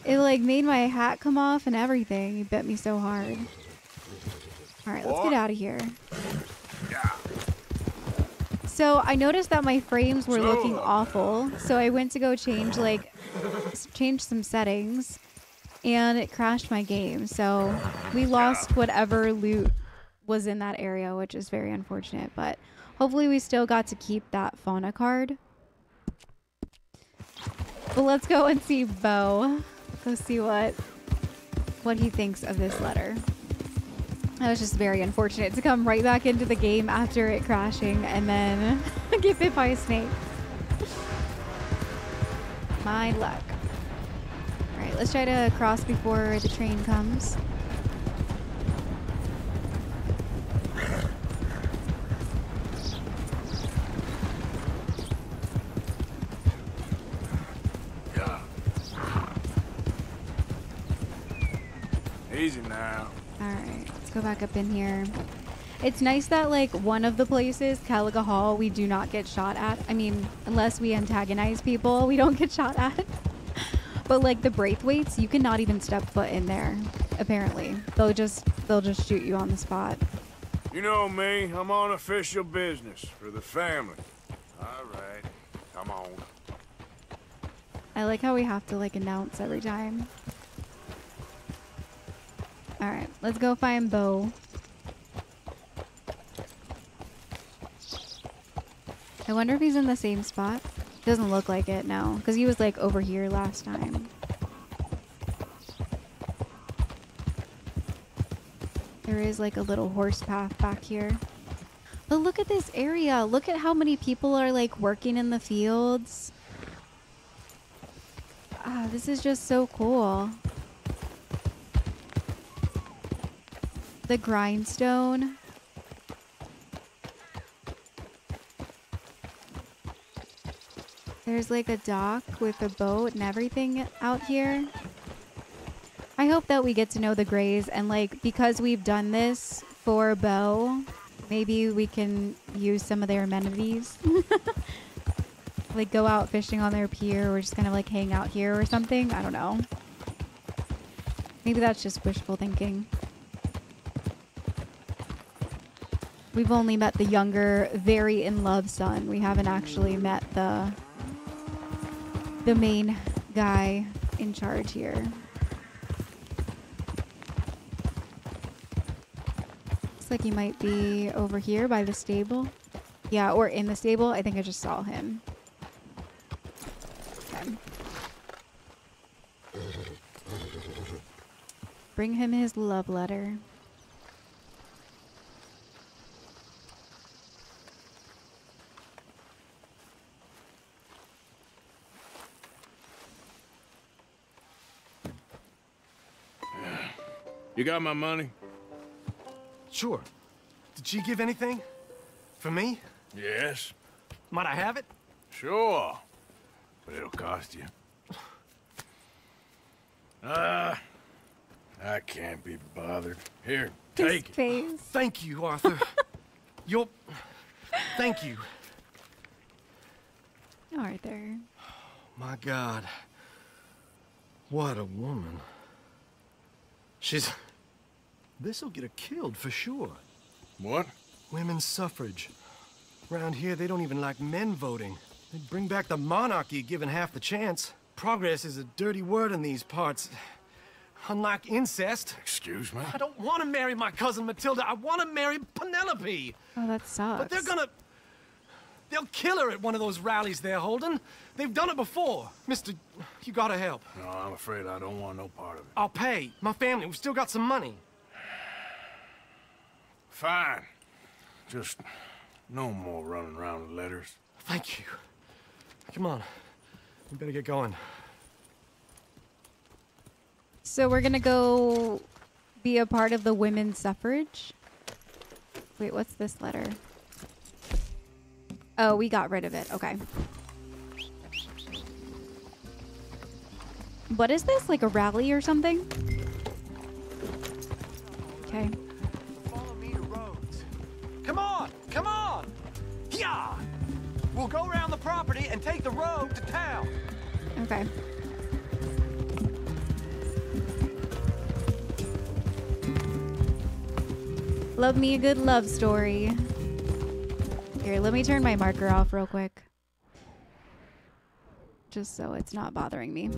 It like made my hat come off and everything. He bit me so hard. All right, let's get out of here. So I noticed that my frames were looking awful. So I went to go change like change some settings and it crashed my game. So we lost whatever loot was in that area, which is very unfortunate. But hopefully, we still got to keep that fauna card. But let's go and see Beau. Go see what what he thinks of this letter. That was just very unfortunate to come right back into the game after it crashing and then get bit by a snake. My luck. Let's try to cross before the train comes. Easy now. Alright, let's go back up in here. It's nice that like one of the places, Caliga Hall, we do not get shot at. I mean, unless we antagonize people, we don't get shot at. But like the Braithwaites, you cannot even step foot in there. Apparently, they'll just they'll just shoot you on the spot. You know me, I'm on official business for the family. All right, come on. I like how we have to like announce every time. All right, let's go find Beau. I wonder if he's in the same spot. Doesn't look like it, no. Because he was like over here last time. There is like a little horse path back here. But look at this area. Look at how many people are like working in the fields. Ah, this is just so cool. The grindstone. There's like a dock with a boat and everything out here. I hope that we get to know the Grays and like because we've done this for Beau, maybe we can use some of their amenities. like go out fishing on their pier or just kind of like hang out here or something. I don't know. Maybe that's just wishful thinking. We've only met the younger, very in love son. We haven't actually met the the main guy in charge here. Looks like he might be over here by the stable. Yeah, or in the stable. I think I just saw him. Okay. Bring him his love letter. You got my money? Sure. Did she give anything? For me? Yes. Might I have it? Sure. But it'll cost you. Ah, I can't be bothered. Here, take it. face. Thank you, Arthur. You're... Thank you. Arthur. My God. What a woman. She's... This'll get her killed for sure. What? Women's suffrage. Around here, they don't even like men voting. They'd bring back the monarchy given half the chance. Progress is a dirty word in these parts. Unlike incest. Excuse me? I don't want to marry my cousin Matilda. I want to marry Penelope. Oh, that sucks. But they're gonna... They'll kill her at one of those rallies they're holding. They've done it before. Mister, you gotta help. No, I'm afraid I don't want no part of it. I'll pay. My family, we've still got some money. Fine. Just no more running around with letters. Thank you. Come on. We better get going. So we're gonna go be a part of the women's suffrage. Wait, what's this letter? Oh, we got rid of it. Okay. What is this? Like a rally or something? Okay. We'll go around the property and take the road to town. Okay. Love me a good love story. Here, let me turn my marker off real quick. Just so it's not bothering me.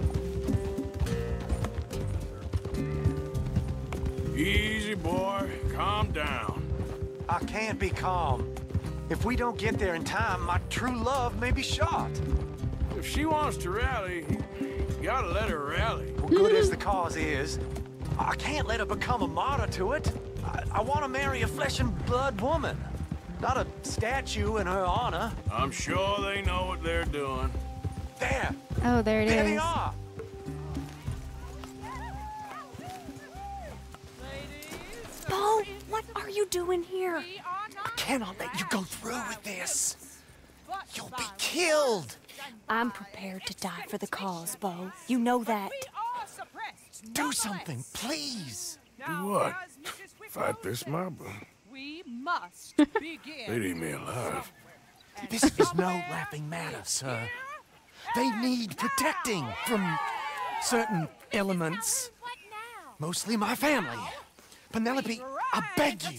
Easy, boy. Calm down. I can't be calm. If we don't get there in time, my true love may be shot. If she wants to rally, you gotta let her rally. Well, good as the cause is, I can't let her become a martyr to it. I, I want to marry a flesh and blood woman, not a statue in her honor. I'm sure they know what they're doing. There! Oh, there it there they is. are! Beau, what are you doing here? I cannot let you go through with this. You'll be killed. I'm prepared to die for the cause, Beau. You know that. Do something, please. Do what? Fight this mob? We must begin. They'd eat me alive. This is no laughing matter, sir. They need protecting from certain elements. Mostly my family. Penelope, I beg you.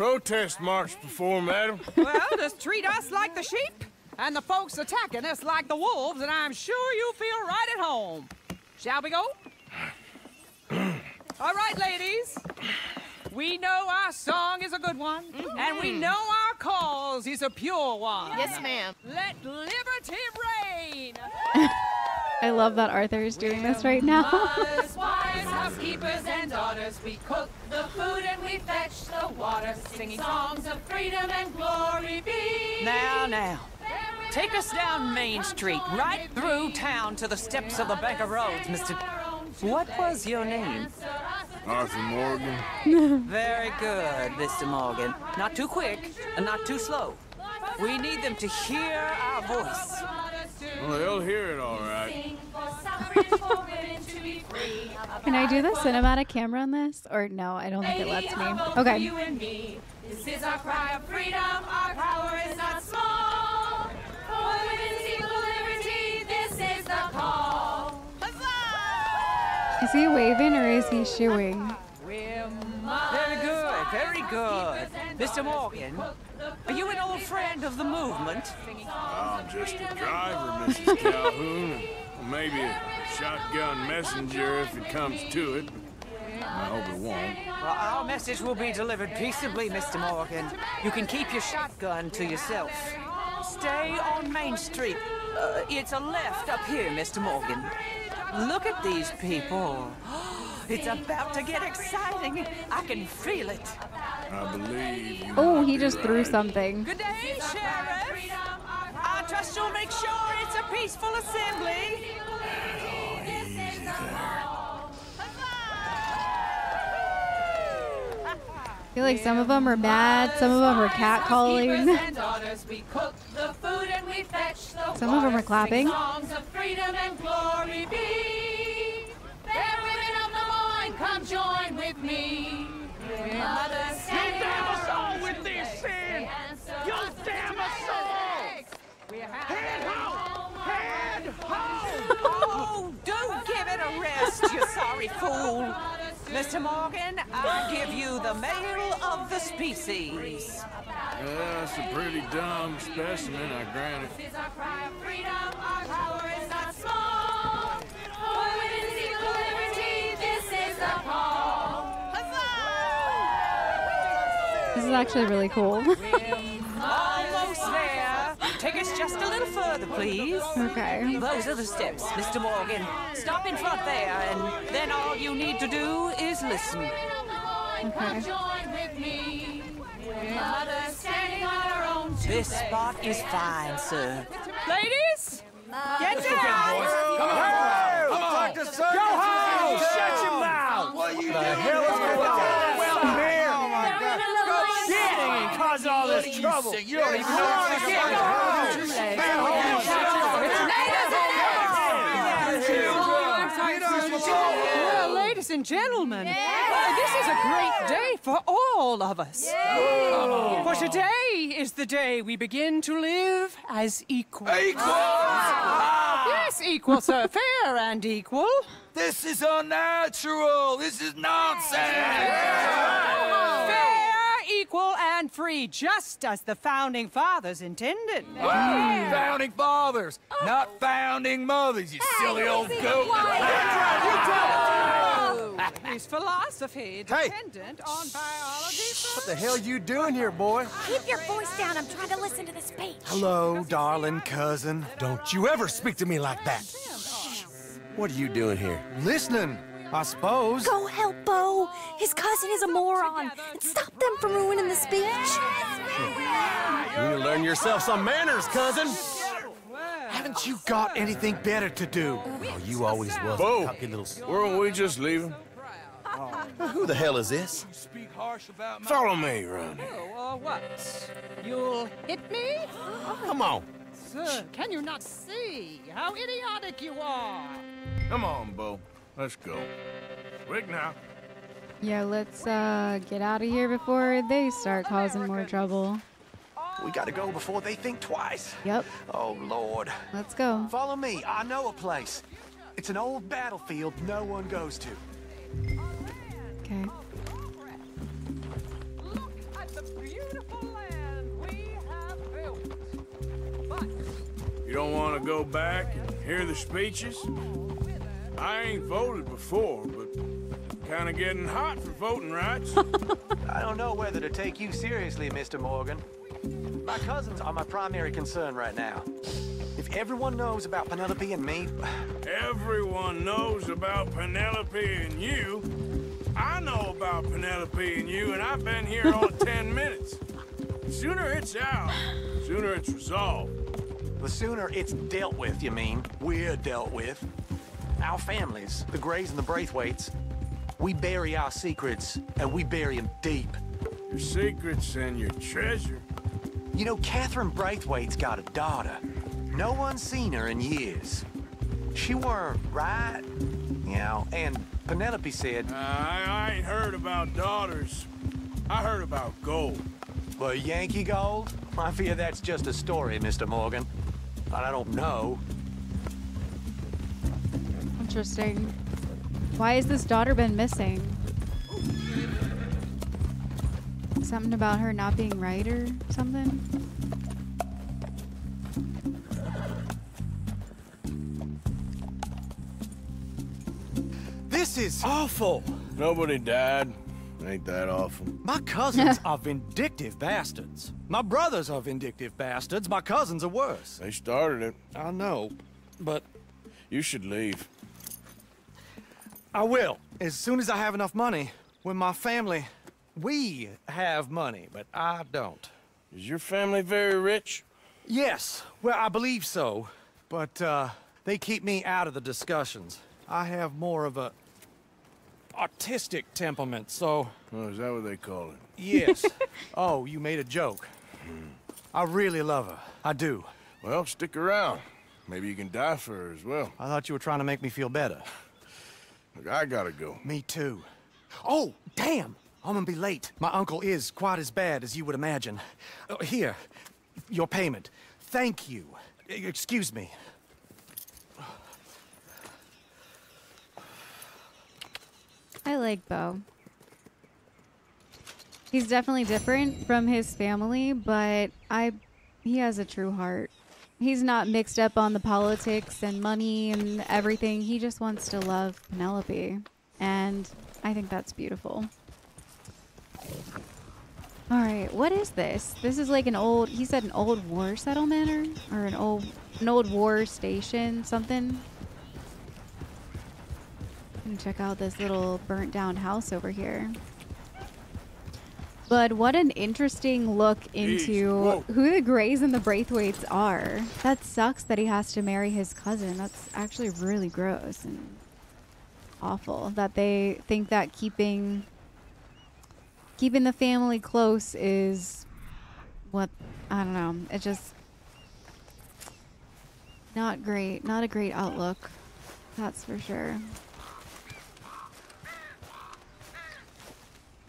protest march before, madam. well, just treat us like the sheep, and the folks attacking us like the wolves, and I'm sure you'll feel right at home. Shall we go? All right, ladies. We know our song is a good one, mm-hmm. and we know our cause is a pure one. Yes, ma'am. Let liberty reign. I love that Arthur is doing this right now. Mothers, wives, housekeepers, and daughters, we cook the food and we fetch the water, singing songs of freedom and glory be. Now, now. Take us down Main Street, right through town to the steps of the Bank of Rhodes, Mr. What was your name? Arthur Morgan. Very good, Mr. Morgan. Not too quick and not too slow. We need them to hear our voice. Well, they'll hear it all right. Can I do the cinematic camera on this? Or no, I don't think it lets me. Okay. You and me. This is our cry of freedom. Our power is not small. For women's equal liberty, this is the call. Is he waving or is he shooing? Very good, very good. Mr. Morgan, are you an old friend of the movement? I'm just a driver, Mrs. Calhoun. and Maybe a shotgun messenger if it comes to it. I hope it won't. Well, our message will be delivered peaceably, Mr. Morgan. You can keep your shotgun to yourself. Stay on Main Street. Uh, it's a left up here, Mr. Morgan. Look at these people. It's about to get exciting. I can feel it. I believe. Oh, he be just threw right. something. Good day, Sheriff. I trust you'll make sure it's a peaceful assembly. Oh, I feel like some of them are mad, some of them are catcalling. and daughters, we cook the food and we fetch the Some of them are clapping. sing songs of freedom and glory be. Fair women of the morn, come join with me. Mothers standing damn us all with this sin! You us damn us all! Head home! Head home! Oh, do give it a rest, you sorry fool. Mr. Morgan, I give you the male of the species. Yeah, that's a pretty dumb specimen, I grant it. This is our cry of freedom, our power is not small. For women's equal liberty, this is the call. This is actually really cool. Almost there. Take us just a little further, please. Okay. Those are the steps, Mr. Morgan. Stop in front there, and then all you need to do is listen. Come join with me. Mothers standing on our own two This legs. spot is fine, sir. Ladies, get down! Come on! Come on! Come on, sir. Go home! Shut your mouth! What the hell is going on? And cause all this trouble! You don't even know what's going on! Well, ladies Ladies and gentlemen, this is a great day for all of us. Yay! For today is the day we begin to live as equals. Equals! Yes, equal, sir. Fair and equal. This is unnatural. This is nonsense. Fair, equal, and free, just as the founding fathers intended. Hmm, founding fathers, oh. not founding mothers, you silly old goat. Oh, Is philosophy dependent on biology? What the hell you doing here, boy? Keep your voice down. I'm trying to listen to the speech. Hello, darling cousin. Don't you ever speak to me like that. What are you doing here? Listening, I suppose. Go help Beau. His cousin is a moron. And stop them from ruining the speech. You need to learn yourself some manners, cousin. Haven't you got anything better to do? Oh, you always was Beau, a cocky little... s- weren't we just leaving? Who the hell is this? Follow me around. Oh, uh, what? You'll hit me? Come on. Sir, can you not see how idiotic you are? Come on, Beau. Let's go. Quick now. Yeah, let's uh get out of here before they start causing more trouble. We gotta go before they think twice. Yep. Oh, Lord. Let's go. Follow me. I know a place. It's an old battlefield no one goes to. Okay. You don't want to go back and hear the speeches? I ain't voted before, but kind of getting hot for voting rights. I don't know whether to take you seriously, Mr. Morgan. My cousins are my primary concern right now. If everyone knows about Penelope and me, Everyone knows about Penelope and you. I know about Penelope and you, and I've been here all 10 minutes. Sooner it's out, sooner it's resolved. the sooner it's dealt with, you mean, we're dealt with. Our families, the Grays and the Braithwaites, we bury our secrets, and we bury them deep. Your secrets and your treasure. You know, Catherine Braithwaite's got a daughter. No one's seen her in years. She weren't right, you know, and Penelope said... I, I ain't heard about daughters. I heard about gold. Well, Yankee gold? I fear that's just a story, Mr. Morgan. But I don't know. Interesting. Why has this daughter been missing? Something about her not being right or something? This is awful. Nobody died. Ain't that awful? My cousins are vindictive bastards. My brothers are vindictive bastards. My cousins are worse. They started it. I know, but You should leave. I will. As soon as I have enough money. When my family, we have money, but I don't. Is your family very rich? Yes, well, I believe so. But, uh, they keep me out of the discussions. I have more of a artistic temperament, so... Oh, is that what they call it? Yes. oh, you made a joke. I really love her. I do. Well, stick around. Maybe you can die for her as well. I thought you were trying to make me feel better. Look, I gotta go. Me too. Oh, damn! I'm gonna be late. My uncle is quite as bad as you would imagine. Uh, here, your payment. Thank you. Excuse me. I like Beau. He's definitely different from his family, but I he has a true heart. He's not mixed up on the politics and money and everything. He just wants to love Penelope. And I think that's beautiful. All right, what is this? This is like an old, he said an old war settlement or, or an old an old war station, something. And check out this little burnt down house over here. But what an interesting look into who the Grays and the Braithwaites are. That sucks that he has to marry his cousin. That's actually really gross and awful that they think that keeping keeping the family close is what I don't know. It just not great. Not a great outlook. That's for sure.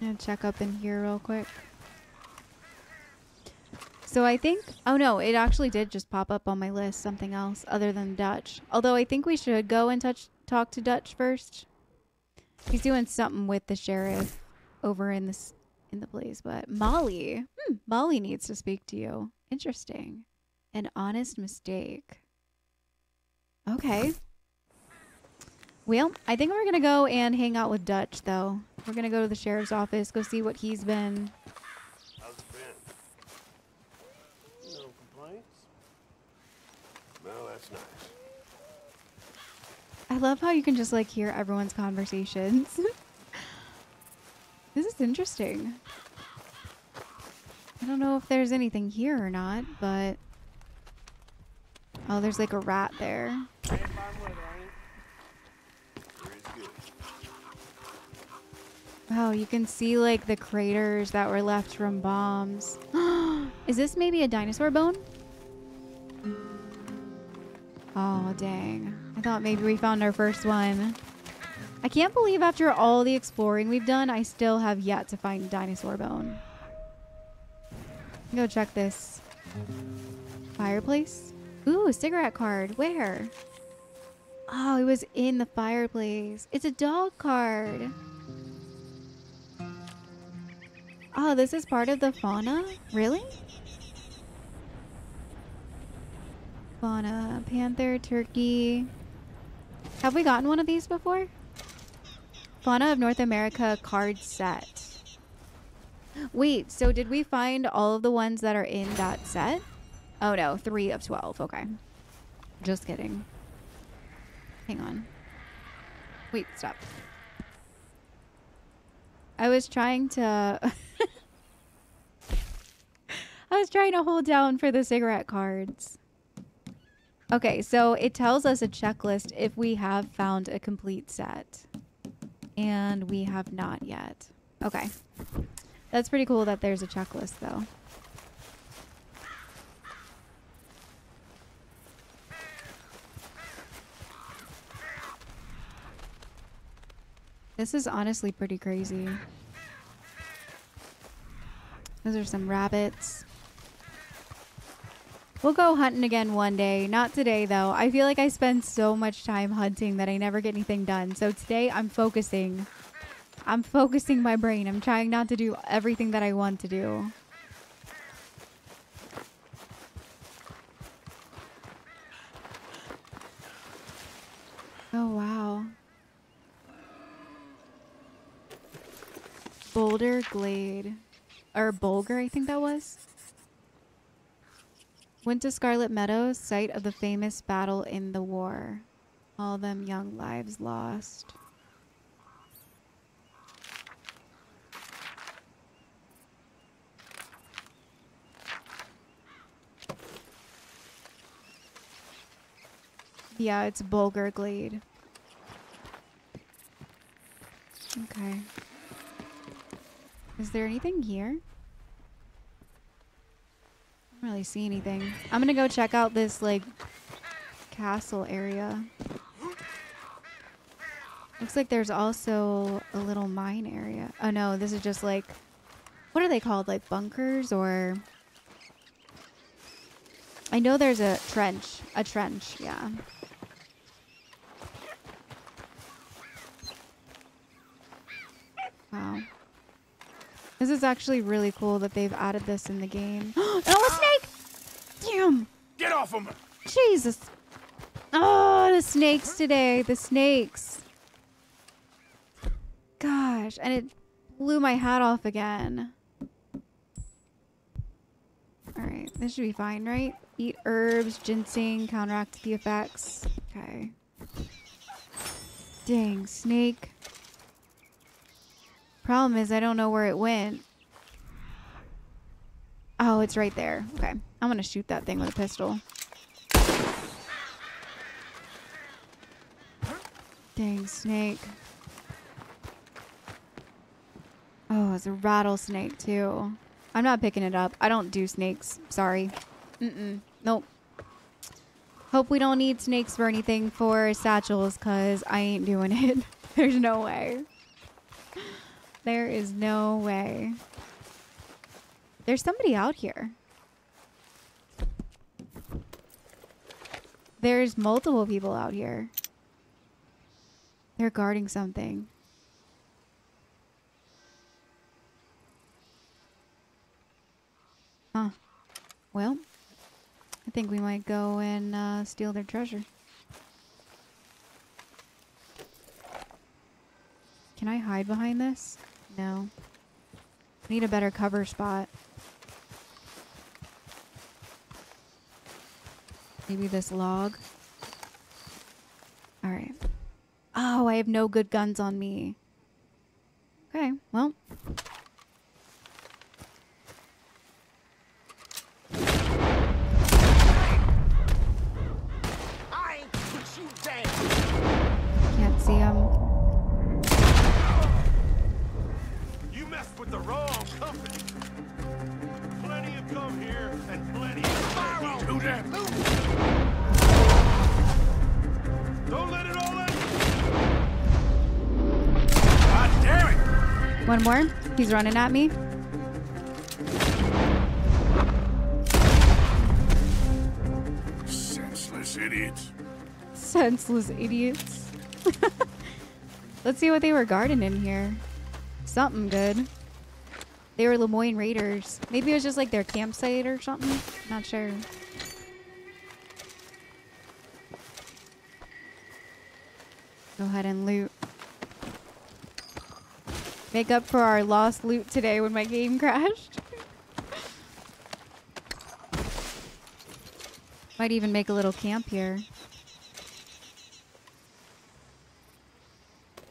Gonna check up in here real quick. So I think, oh no, it actually did just pop up on my list, something else other than Dutch. Although I think we should go and touch, talk to Dutch first. He's doing something with the sheriff over in this in the place, but Molly, hmm, Molly needs to speak to you. Interesting. An honest mistake. Okay. Well, I think we're gonna go and hang out with Dutch though. We're gonna go to the sheriff's office, go see what he's been How's it been? No complaints? Well, that's nice. I love how you can just like hear everyone's conversations. this is interesting. I don't know if there's anything here or not, but oh, there's like a rat there. Wow, you can see like the craters that were left from bombs. is this maybe a dinosaur bone? Oh, dang. I thought maybe we found our first one. I can't believe after all the exploring we've done, I still have yet to find dinosaur bone. Go check this. Fireplace? Ooh, cigarette card. Where? Oh, it was in the fireplace. It's a dog card. Oh, this is part of the fauna? Really? Fauna, panther, turkey. Have we gotten one of these before? Fauna of North America card set. Wait, so did we find all of the ones that are in that set? Oh no, 3 of 12. Okay. Just kidding. Hang on. Wait, stop. I was trying to was trying to hold down for the cigarette cards. Okay, so it tells us a checklist if we have found a complete set. And we have not yet. Okay. That's pretty cool that there's a checklist, though. This is honestly pretty crazy. Those are some rabbits. We'll go hunting again one day. Not today, though. I feel like I spend so much time hunting that I never get anything done. So today I'm focusing. I'm focusing my brain. I'm trying not to do everything that I want to do. Oh, wow. Boulder Glade. Or Bolger, I think that was. Went to Scarlett Meadows, site of the famous battle in the war. All them young lives lost. Yeah, it's Bolger Glade. Okay. Is there anything here? Don't really see anything. I'm gonna go check out this like castle area. Looks like there's also a little mine area. Oh no, this is just like what are they called? Like bunkers or I know there's a trench. A trench, yeah. Wow. This is actually really cool that they've added this in the game. oh, a snake! Damn! Get off of me! Jesus. Oh, the snakes today. The snakes. Gosh, and it blew my hat off again. Alright, this should be fine, right? Eat herbs, ginseng, counteract the effects. Okay. Dang, snake. Problem is, I don't know where it went. Oh, it's right there. Okay. I'm going to shoot that thing with a pistol. Dang, snake. Oh, it's a rattlesnake, too. I'm not picking it up. I don't do snakes. Sorry. Mm-mm. Nope. Hope we don't need snakes for anything for satchels, because I ain't doing it. There's no way. There is no way. There's somebody out here. There's multiple people out here. They're guarding something. Huh. Well, I think we might go and uh, steal their treasure. Can I hide behind this? No. Need a better cover spot. Maybe this log. Alright. Oh, I have no good guns on me. Okay, well. One more. He's running at me. Senseless idiots. Senseless idiots. Let's see what they were guarding in here. Something good. They were Lemoyne Raiders. Maybe it was just like their campsite or something. Not sure. Go ahead and loot. Make up for our lost loot today when my game crashed. Might even make a little camp here.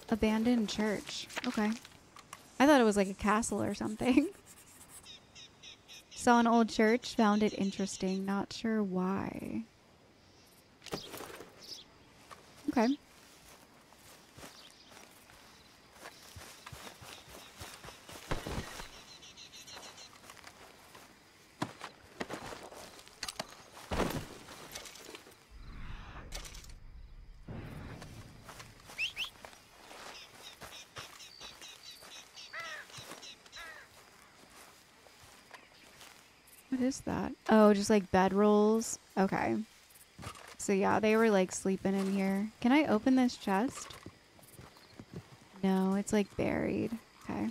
Abandoned church. Okay. I thought it was like a castle or something. Saw an old church, found it interesting. Not sure why. Okay. What is that? Oh, just like bed rolls. Okay. So yeah, they were like sleeping in here. Can I open this chest? No, it's like buried. Okay.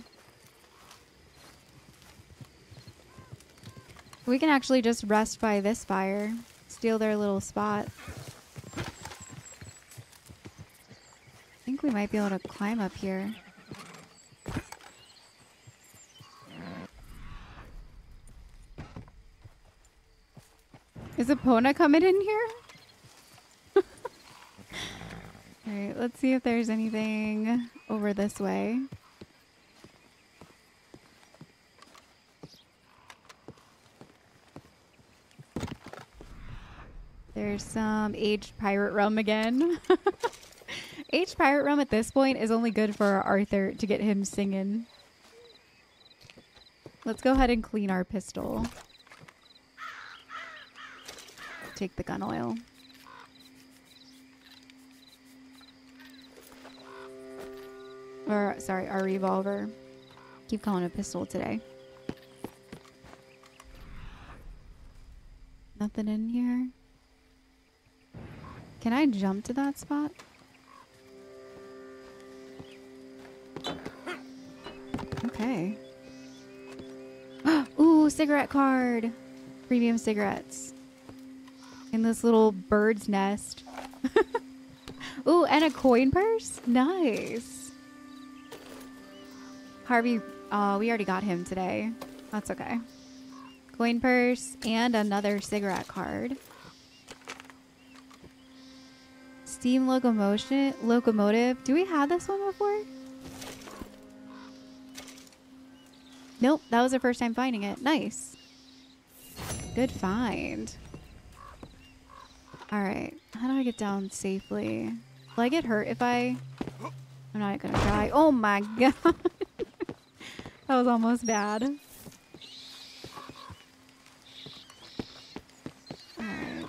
We can actually just rest by this fire. Steal their little spot. I think we might be able to climb up here. Is Epona coming in here? Alright, let's see if there's anything over this way. There's some aged pirate rum again. aged pirate rum at this point is only good for Arthur to get him singing. Let's go ahead and clean our pistol. Take the gun oil. Or, sorry, our revolver. Keep calling it a pistol today. Nothing in here. Can I jump to that spot? Okay. Ooh, cigarette card. Premium cigarettes. In this little bird's nest. Ooh, and a coin purse? Nice. Harvey, oh, we already got him today. That's okay. Coin purse and another cigarette card. Steam locomotion locomotive. Do we have this one before? Nope, that was the first time finding it. Nice. Good find. Alright, how do I get down safely? Will I get hurt if I... I'm not gonna die. Oh my god. that was almost bad. Alright.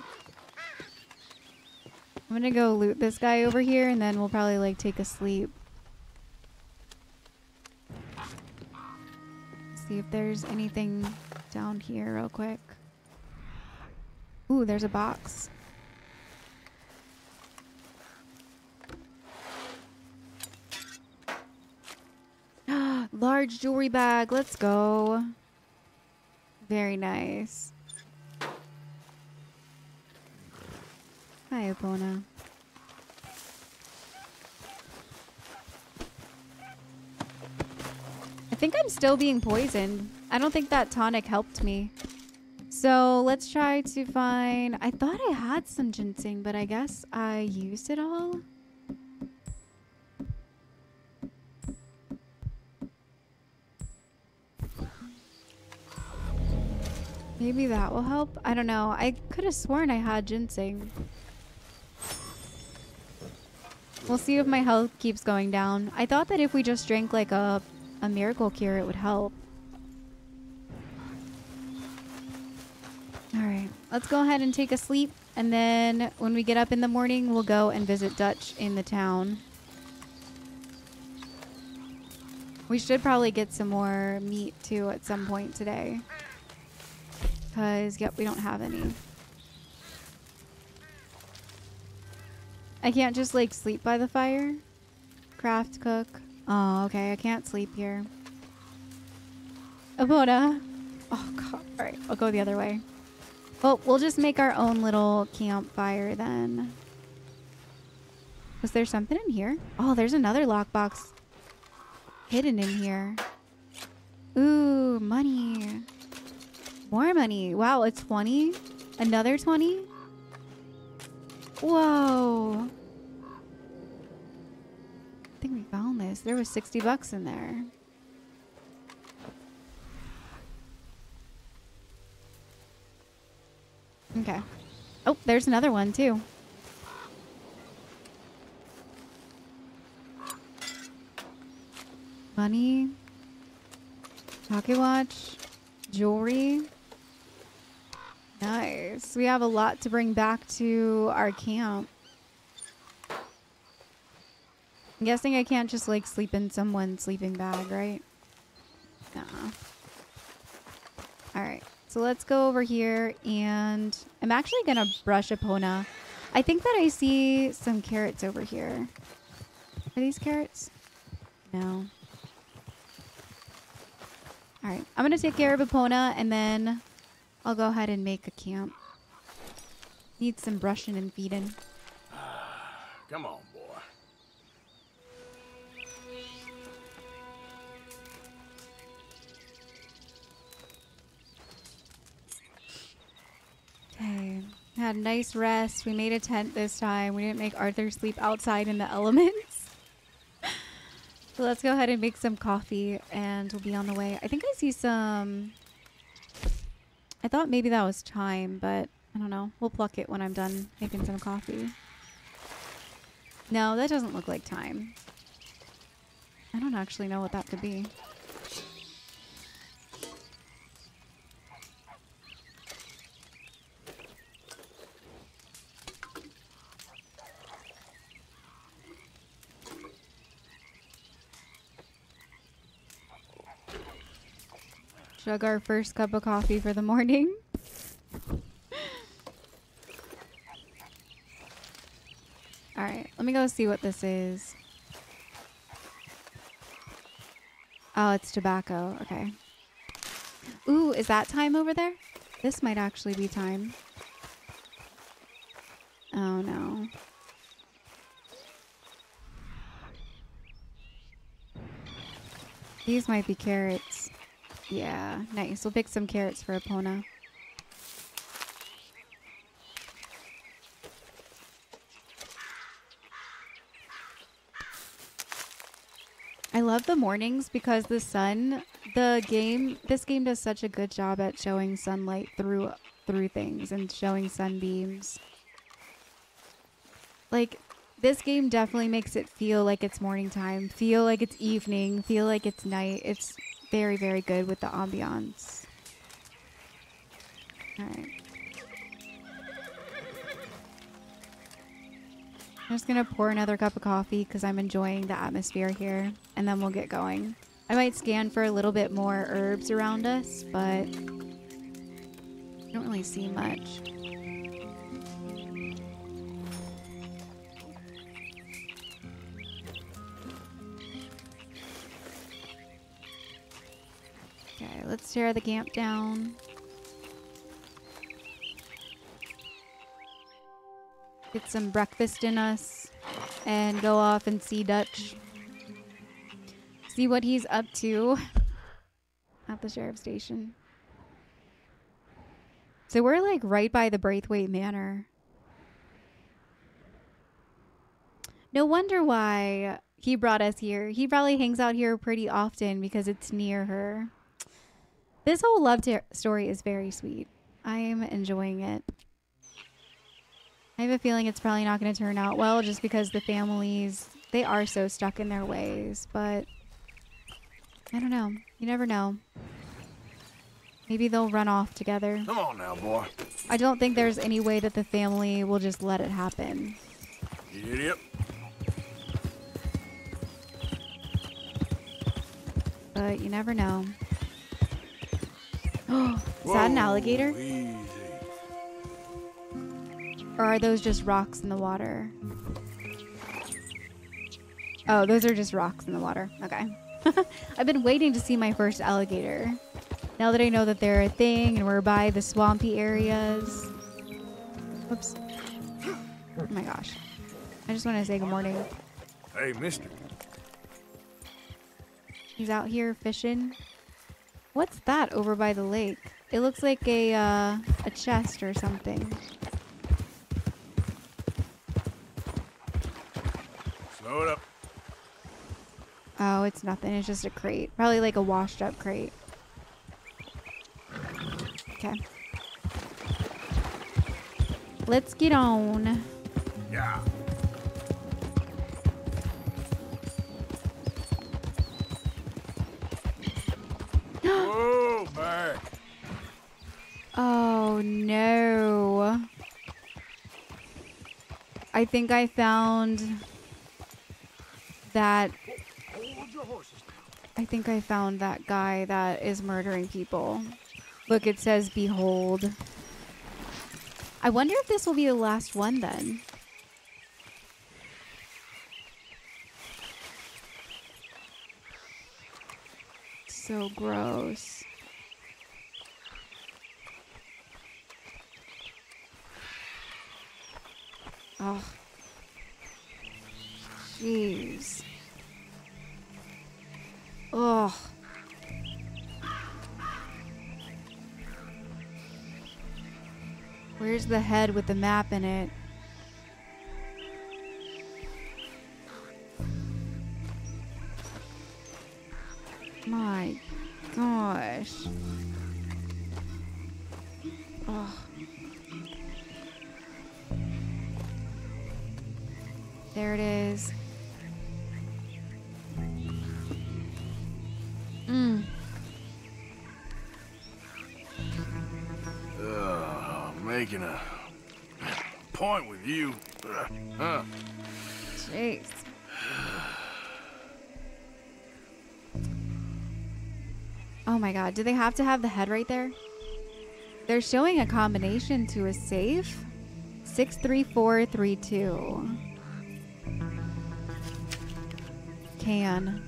I'm gonna go loot this guy over here and then we'll probably like take a sleep. See if there's anything down here real quick. Ooh, there's a box. Large jewelry bag. Let's go. Very nice. Hi, Epona. I think I'm still being poisoned. I don't think that tonic helped me. So let's try to find... I thought I had some ginseng, but I guess I used it all. Maybe that will help. I don't know. I could have sworn I had ginseng. We'll see if my health keeps going down. I thought that if we just drank like a, a miracle cure, it would help. Alright, let's go ahead and take a sleep. And then when we get up in the morning, we'll go and visit Dutch in the town. We should probably get some more meat too at some point today. Because, yep, we don't have any. I can't just, like, sleep by the fire? Craft, cook. Oh, okay, I can't sleep here. Epona. Oh, God. Alright, I'll go the other way. Well, we'll just make our own little campfire then. Was there something in here? Oh, there's another lockbox hidden in here. Ooh, money. More money. Wow, a 20? Another 20? Whoa. I think we found this. There was 60 bucks in there. Okay. Oh, there's another one too. Money. Pocket watch. Jewelry. Nice. We have a lot to bring back to our camp. I'm guessing I can't just like sleep in someone's sleeping bag, right? No. Alright. So let's go over here and I'm actually going to brush Epona. I think that I see some carrots over here. Are these carrots? No. Alright, I'm going to take care of Epona and then I'll go ahead and make a camp. Need some brushing and feeding. Come on, boy. Okay. Had a nice rest. We made a tent this time. We didn't make Arthur sleep outside in the elements. so let's go ahead and make some coffee and we'll be on the way. I think I see some... I thought maybe that was thyme, but I don't know. We'll pluck it when I'm done making some coffee. No, that doesn't look like thyme. I don't actually know what that could be. Chug our first cup of coffee for the morning. Alright, let me go see what this is. Oh, it's tobacco. Okay. Ooh, is that thyme over there? This might actually be thyme. Oh, no. These might be carrots. Yeah, nice. We'll pick some carrots for Epona. I love the mornings because the sun, the game, this game does such a good job at showing sunlight through through things and showing sunbeams. Like this game definitely makes it feel like it's morning time, feel like it's evening, feel like it's night. It's very, very good with the ambiance. Alright. I'm just gonna pour another cup of coffee because I'm enjoying the atmosphere here, and then we'll get going. I might scan for a little bit more herbs around us, but I don't really see much. Tear the camp down. Get some breakfast in us and go off and see Dutch. See what he's up to at the sheriff's station. So we're like right by the Braithwaite Manor. No wonder why he brought us here. He probably hangs out here pretty often because it's near her. This whole love ter- story is very sweet. I am enjoying it. I have a feeling it's probably not going to turn out well just because the families, they are so stuck in their ways, but I don't know. You never know. Maybe they'll run off together. Come on now, boy. I don't think there's any way that the family will just let it happen. Idiot. But you never know. Is that an alligator? Or are those just rocks in the water? Oh, those are just rocks in the water. Okay. I've been waiting to see my first alligator. Now that I know that they're a thing and we're by the swampy areas. Oops. Oh my gosh. I just want to say good morning. Hey, mister. He's out here fishing. What's that over by the lake? It looks like a uh, a chest or something. Slow it up. Oh, it's nothing. It's just a crate. Probably like a washed up crate. Okay. Let's get on. Yeah. Oh no. I think I found that I think I found that guy that is murdering people. Look, it says behold. I wonder if this will be the last one then. So gross. Oh. Jeez. Oh. Where's the head with the map in it? My gosh. Oh. There it is. Mm. Ugh, making a point with you. Ugh, Huh? Jeez. Oh my god, do they have to have the head right there? They're showing a combination to a safe. 63432. Can.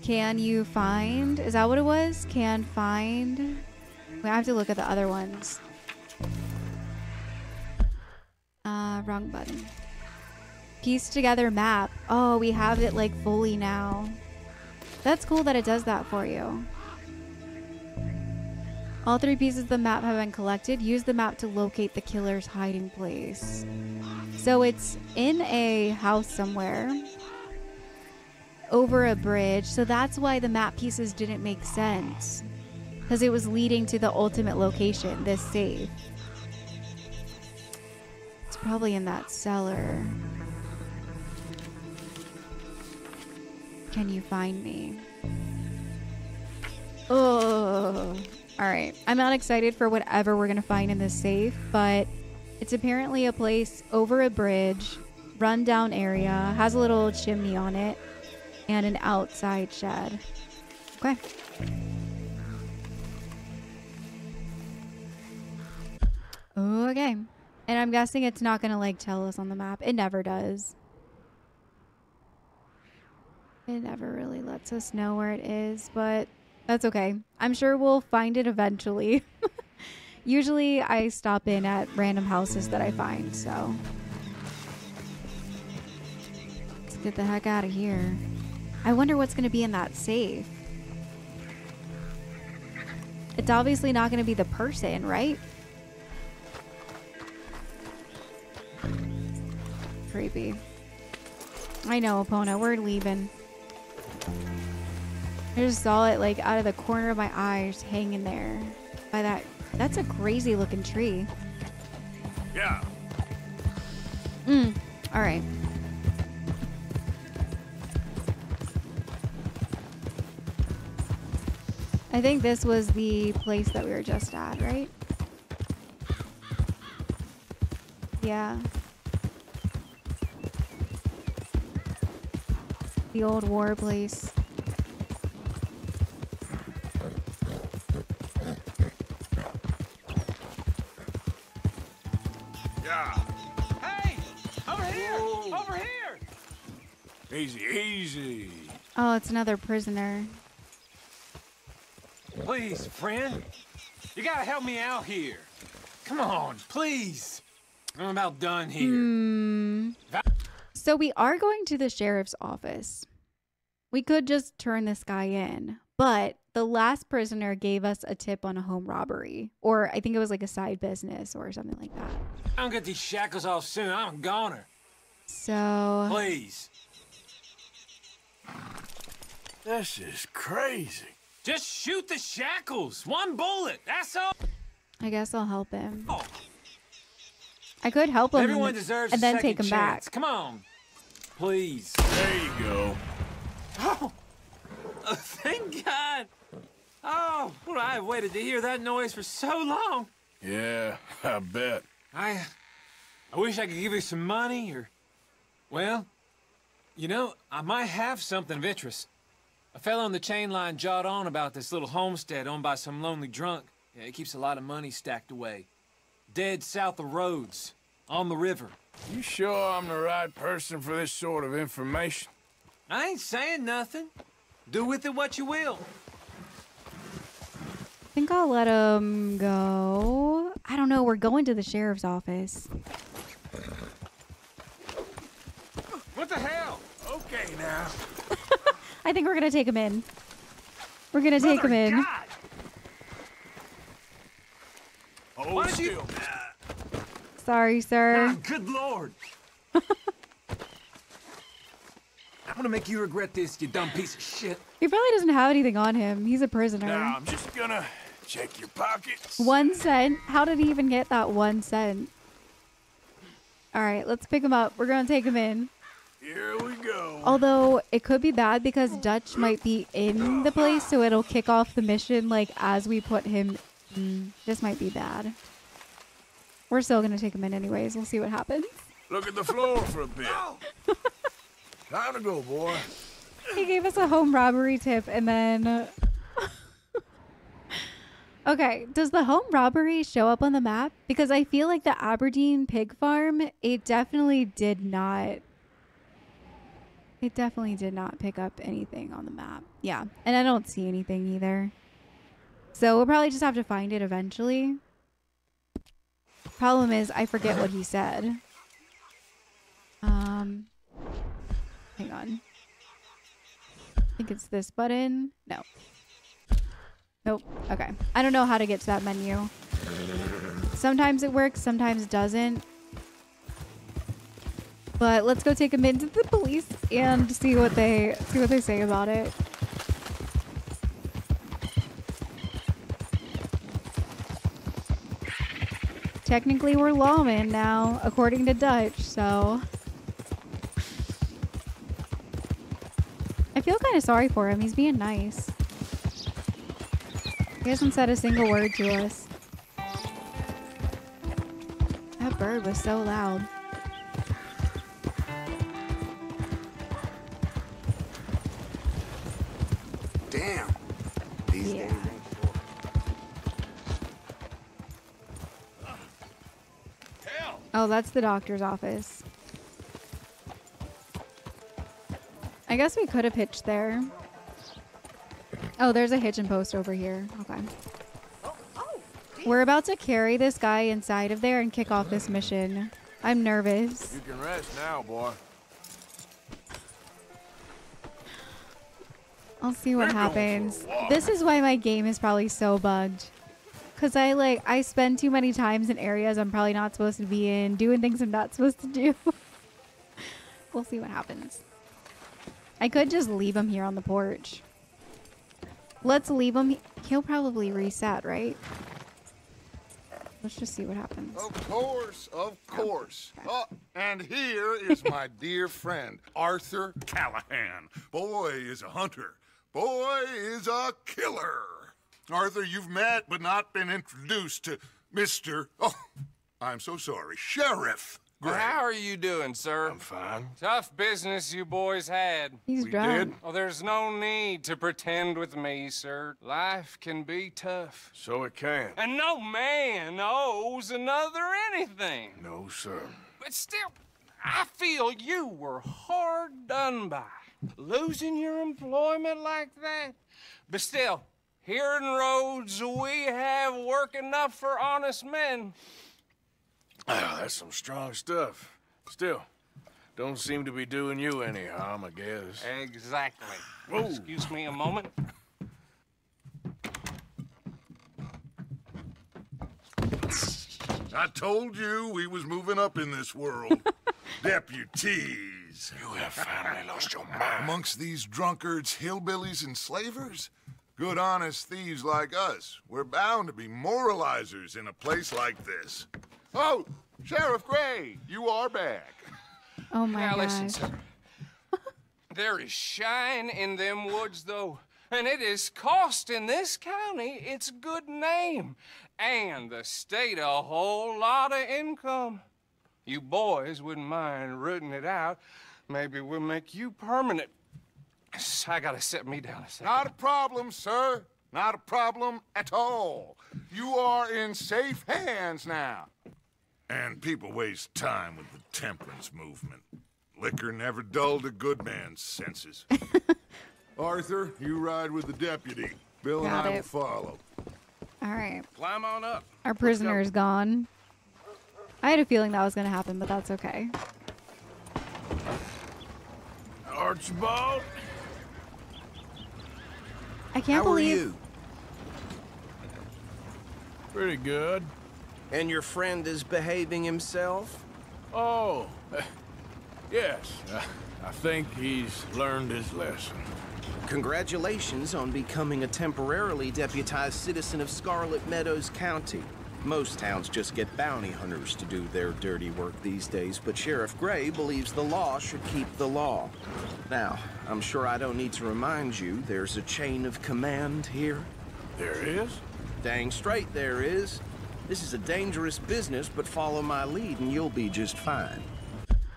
Can you find? Is that what it was? Can find? We have to look at the other ones. Uh, wrong button. Piece together map. Oh, we have it like fully now. That's cool that it does that for you. All three pieces of the map have been collected. Use the map to locate the killer's hiding place. So it's in a house somewhere over a bridge. So that's why the map pieces didn't make sense. Because it was leading to the ultimate location, this safe. It's probably in that cellar. Can you find me? Oh. All right. I'm not excited for whatever we're going to find in this safe, but it's apparently a place over a bridge, rundown area, has a little chimney on it. and an outside shed. Okay. Okay. And I'm guessing it's not going to like tell us on the map. It never does. It never really lets us know where it is, but that's okay. I'm sure we'll find it eventually. Usually I stop in at random houses that I find, so. Let's get the heck out of here. I wonder what's going to be in that safe. It's obviously not going to be the person, right? Creepy. I know, Epona. We're leaving. I just saw it like out of the corner of my eye, just hanging there by that. That's a crazy looking tree. Yeah. Mm. All right. I think this was the place that we were just at, right? Yeah. The old war place. Yeah. Hey! Over here! Over here! Easy, easy. Oh, it's another prisoner. Please, friend. You gotta help me out here. Come on, please. I'm about done here. Hmm. So we are going to the sheriff's office. We could just turn this guy in, but the last prisoner gave us a tip on a home robbery, or I think it was like a side business or something like that. I don't get these shackles off soon. I'm a goner. So Please. This is crazy. Just shoot the shackles. One bullet. That's all. I guess I'll help him. Oh. I could help him Everyone and, deserves and then take him chance. back. Come on. Please. There you go. Oh. oh, thank God. Oh, well, I've waited to hear that noise for so long. Yeah, I bet. I, I wish I could give you some money or, well, you know, I might have something of interest. A fellow on the chain line jawed on about this little homestead owned by some lonely drunk. Yeah, he keeps a lot of money stacked away. Dead south of Rhodes, on the river. You sure I'm the right person for this sort of information? I ain't saying nothing. Do with it what you will. I think I'll let him go. I don't know. We're going to the sheriff's office. What the hell? Okay now. I think we're gonna take him in. We're gonna take him in. Hold Why don't you- still. Sorry, sir. Good lord. I'm gonna make you regret this, you dumb piece of shit. He probably doesn't have anything on him. He's a prisoner. Now I'm just gonna check your pockets. One cent. How did he even get that one cent? All right, let's pick him up. We're gonna take him in. Here we go. Although it could be bad because Dutch might be in the place, so it'll kick off the mission like as we put him. Mm, this might be bad. We're still gonna take him in anyways. We'll see what happens. Look at the floor for a bit. Time to go, boy. He gave us a home robbery tip and then. okay, does the home robbery show up on the map? Because I feel like the Aberdeen pig farm, it definitely did not. It definitely did not pick up anything on the map. Yeah, and I don't see anything either. So we'll probably just have to find it eventually. Problem is, I forget what he said. Um, hang on. I think it's this button. No. Nope. Okay. I don't know how to get to that menu. Sometimes it works, sometimes it doesn't. But let's go take him into the police and see what they see what they say about it. Technically, we're lawmen now, according to Dutch, so. I feel kind of sorry for him. He's being nice. He hasn't said a single word to us. That bird was so loud. Oh, that's the doctor's office. I guess we could have hitched there. Oh, there's a hitching post over here. Okay. We're about to carry this guy inside of there and kick off this mission. I'm nervous. You can rest now, boy. I'll see what happens. This is why my game is probably so bugged. Cause I like I spend too many times in areas I'm probably not supposed to be in, doing things I'm not supposed to do. we'll see what happens. I could just leave him here on the porch. Let's leave him. he- He'll probably reset, right? Let's just see what happens. Of course, of oh, course. Oh, and here is my dear friend, Arthur Callahan. Boy is a hunter. Boy is a killer. Arthur, you've met but not been introduced to Mr. Oh, I'm so sorry, Sheriff Gray. how are you doing, sir? I'm fine. Tough business you boys had. He's We drunk. did? Well, there's no need to pretend with me, sir. Life can be tough. So it can. And no man owes another anything. No, sir. But still, I feel you were hard done by. Losing your employment like that. But still, here in Rhodes, we have work enough for honest men. Oh, that's some strong stuff. Still, don't seem to be doing you any harm, I guess. Exactly. Whoa. Excuse me a moment. I told you we was moving up in this world. Deputies. You have finally lost your mind. Amongst these drunkards, hillbillies, and slavers? Good honest thieves like us. We're bound to be moralizers in a place like this. Oh, Sheriff Gray, you are back. Oh my now gosh. listen, sir. there is shine in them woods, though, and it is costing this county its good name and the state a whole lot of income. You boys wouldn't mind rooting it out. Maybe we'll make you permanent. I gotta set me down a second. Not a problem, sir. Not a problem at all. You are in safe hands now. And people waste time with the temperance movement. Liquor never dulled a good man's senses. Arthur, you ride with the deputy. Bill and Got I will it. follow. All right. Climb on up. Our prisoner is gone. I had a feeling that was going to happen, but that's okay. Archibald? I can't How are believe you? Pretty good. And your friend is behaving himself? Oh, yes. Uh, I think he's learned his lesson. Congratulations on becoming a temporarily deputized citizen of Scarlett Meadows County. Most towns just get bounty hunters to do their dirty work these days, but Sheriff Gray believes the law should keep the law. Now, I'm sure I don't need to remind you there's a chain of command here. There is? Dang straight there is. This is a dangerous business, but follow my lead and you'll be just fine.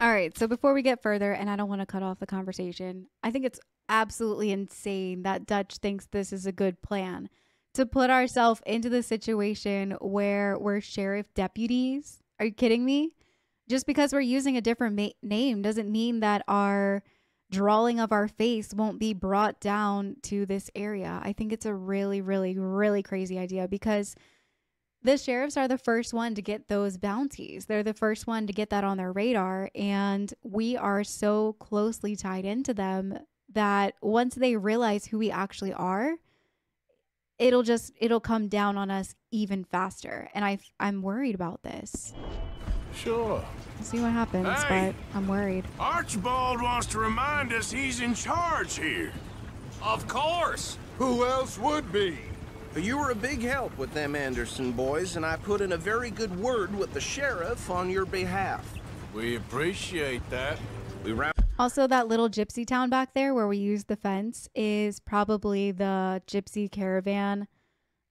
All right, so before we get further, and I don't want to cut off the conversation, I think it's absolutely insane that Dutch thinks this is a good plan to put ourselves into the situation where we're sheriff deputies. Are you kidding me? Just because we're using a different ma- name doesn't mean that our drawing of our face won't be brought down to this area. I think it's a really, really, really crazy idea because the sheriffs are the first one to get those bounties. They're the first one to get that on their radar. And we are so closely tied into them that once they realize who we actually are, it'll just it'll come down on us even faster. And I I'm worried about this. Sure. We'll see what happens, Hey. but I'm worried. Archibald wants to remind us he's in charge here. Of course. Who else would be? You were a big help with them Anderson boys, and I put in a very good word with the sheriff on your behalf. We appreciate that. We round. Also, that little gypsy town back there where we used the fence is probably the gypsy caravan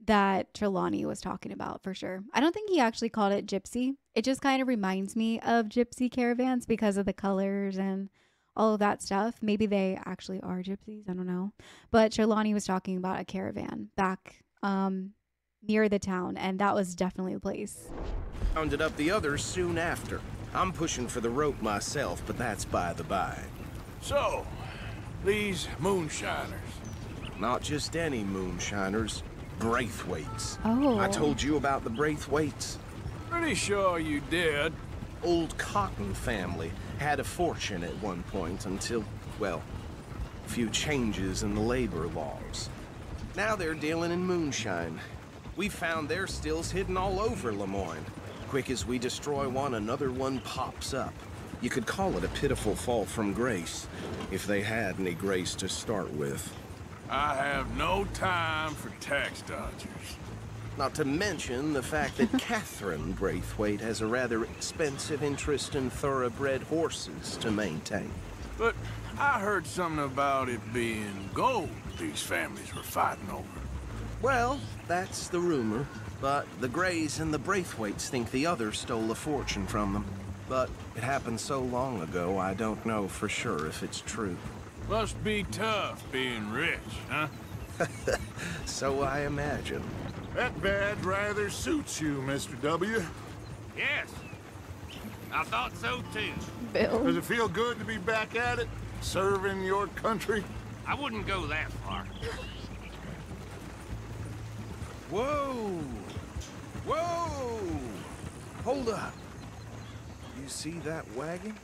that Trelawny was talking about for sure. I don't think he actually called it gypsy. It just kind of reminds me of gypsy caravans because of the colors and all of that stuff. Maybe they actually are gypsies. I don't know. But Sholani was talking about a caravan back um, near the town, and that was definitely the place. Rounded up the others soon after. I'm pushing for the rope myself, but that's by the by. So, these moonshiners. Not just any moonshiners, Braithwaites. Oh. I told you about the Braithwaites. Pretty sure you did. Old Cotton family had a fortune at one point until, well, a few changes in the labor laws. Now they're dealing in moonshine. We found their stills hidden all over Lemoyne. Quick as we destroy one, another one pops up. You could call it a pitiful fall from grace, if they had any grace to start with. I have no time for tax dodgers. Not to mention the fact that Catherine Braithwaite has a rather expensive interest in thoroughbred horses to maintain. But I heard something about it being gold these families were fighting over. Well, that's the rumor. But the Grays and the Braithwaites think the other stole a fortune from them. But it happened so long ago, I don't know for sure if it's true. Must be tough being rich, huh? so I imagine. That badge rather suits you, Mr. W. Yes. I thought so too. Bill. Does it feel good to be back at it? Serving your country? I wouldn't go that far. Whoa! Whoa! Hold up. You see that wagon?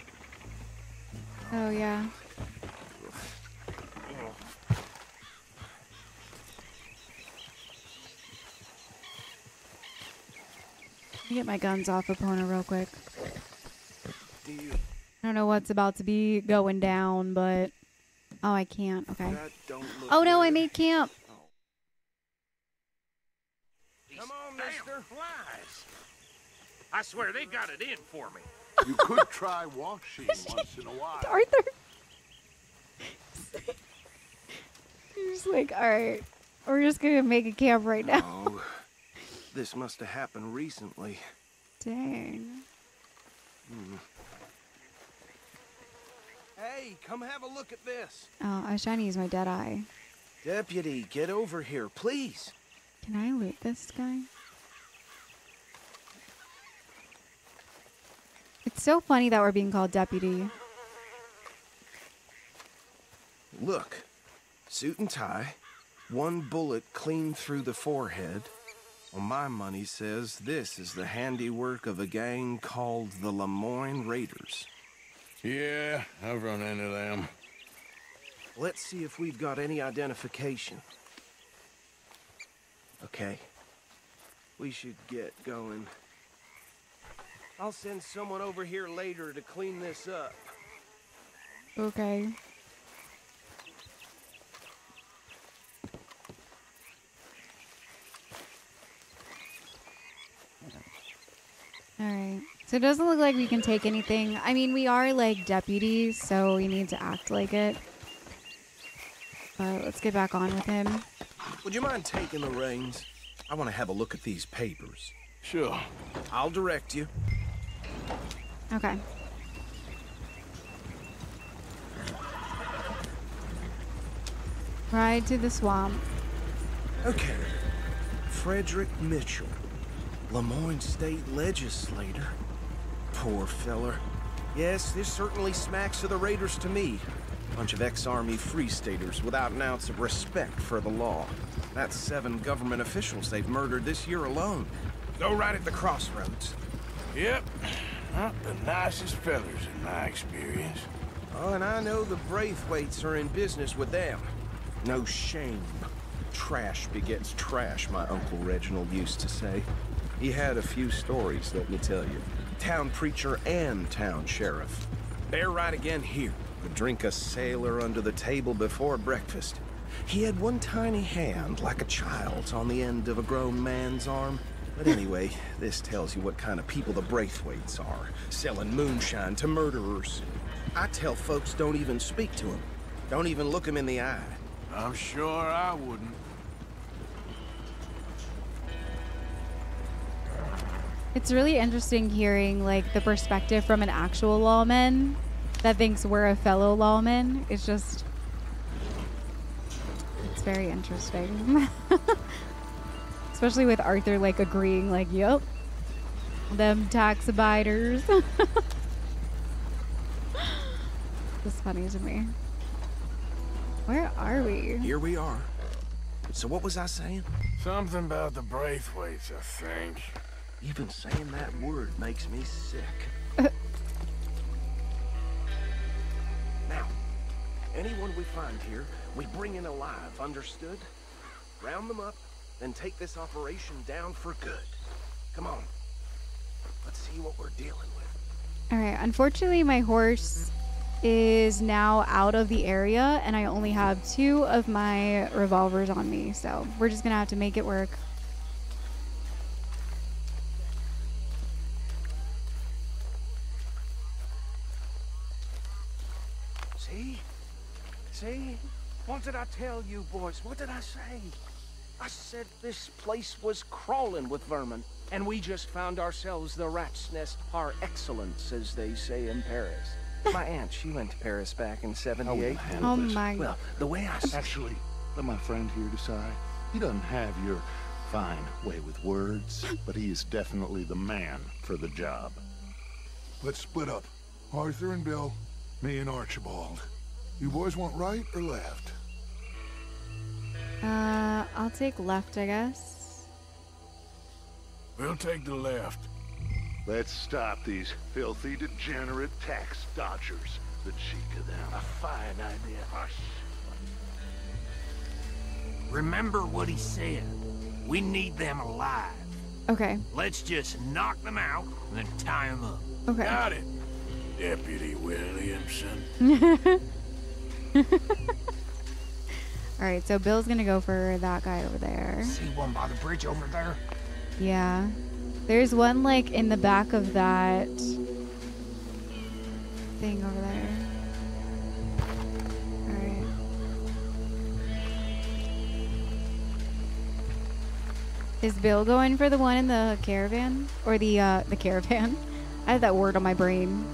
Oh, yeah. Let me get my guns off Epona real quick. Do you I don't know what's about to be going down, but oh, I can't. Okay. That don't look Oh no, I made camp. Come on, mister. Flies. I swear they got it in for me. You could try washing once in a while. Arthur. You're just like, all right, we're just gonna make a camp right now. Oh, this must have happened recently. Dang. Hmm. Hey, come have a look at this. Oh, I was trying to use my dead eye. Deputy, get over here, please. Can I loot this guy? It's so funny that we're being called deputy. Look, suit and tie, one bullet clean through the forehead. Well, my money says this is the handiwork of a gang called the Lemoyne Raiders. Yeah, I've run into them. Let's see if we've got any identification. Okay. We should get going. I'll send someone over here later to clean this up. Okay. Alright. So it doesn't look like we can take anything. I mean, we are like deputies, so we need to act like it. But let's get back on with him. Would you mind taking the reins? I want to have a look at these papers. Sure. I'll direct you. Okay. Ride to the swamp. Okay. Frederick Mitchell, Lemoyne State Legislator. Poor feller. Yes, this certainly smacks of the Raiders to me. Bunch of ex-Army Free Staters without an ounce of respect for the law. That's seven government officials they've murdered this year alone. Go right at the crossroads. Yep. Not the nicest fellers in my experience. Oh, and I know the Braithwaites are in business with them. No shame. Trash begets trash, my Uncle Reginald used to say. He had a few stories, let me tell you. Town preacher and town sheriff. Bear right again here. Would drink a sailor under the table before breakfast. He had one tiny hand, like a child's, on the end of a grown man's arm. But anyway, this tells you what kind of people the Braithwaites are. Selling moonshine to murderers. I tell folks don't even speak to them. Don't even look them in the eye. I'm sure I wouldn't. It's really interesting hearing like the perspective from an actual lawman that thinks we're a fellow lawman. It's just it's very interesting. Especially with Arthur like agreeing like, "Yep. Them tax abiders." It's funny to me. Where are we? Here we are. So what was I saying? Something about the Braithwaites, I think. Even saying that word makes me sick. now, anyone we find here, we bring in alive, understood? Round them up, then take this operation down for good. Come on. Let's see what we're dealing with. All right. Unfortunately, my horse is now out of the area, and I only have two of my revolvers on me. So we're just gonna have to make it work. See? See? What did I tell you, boys? What did I say? I said this place was crawling with vermin, and we just found ourselves the rat's nest par excellence, as they say in Paris. My aunt, she went to Paris back in 78. Oh my. Well, the way I see Actually, let my friend here decide. He doesn't have your fine way with words, but he is definitely the man for the job. Let's split up. Arthur and Bill, me and Archibald. You boys want right or left? Uh, I'll take left, I guess. We'll take the left. Let's stop these filthy, degenerate tax dodgers. The cheek of them. A fine idea. Hush. Remember what he said. We need them alive. Okay. Let's just knock them out and then tie them up. Okay. Got it. Deputy Williamson. All right. So Bill's gonna go for that guy over there. See one by the bridge over there? Yeah. There's one like in the back of that thing over there. Alright. Is Bill going for the one in the caravan? Or the uh the caravan? I have that word on my brain.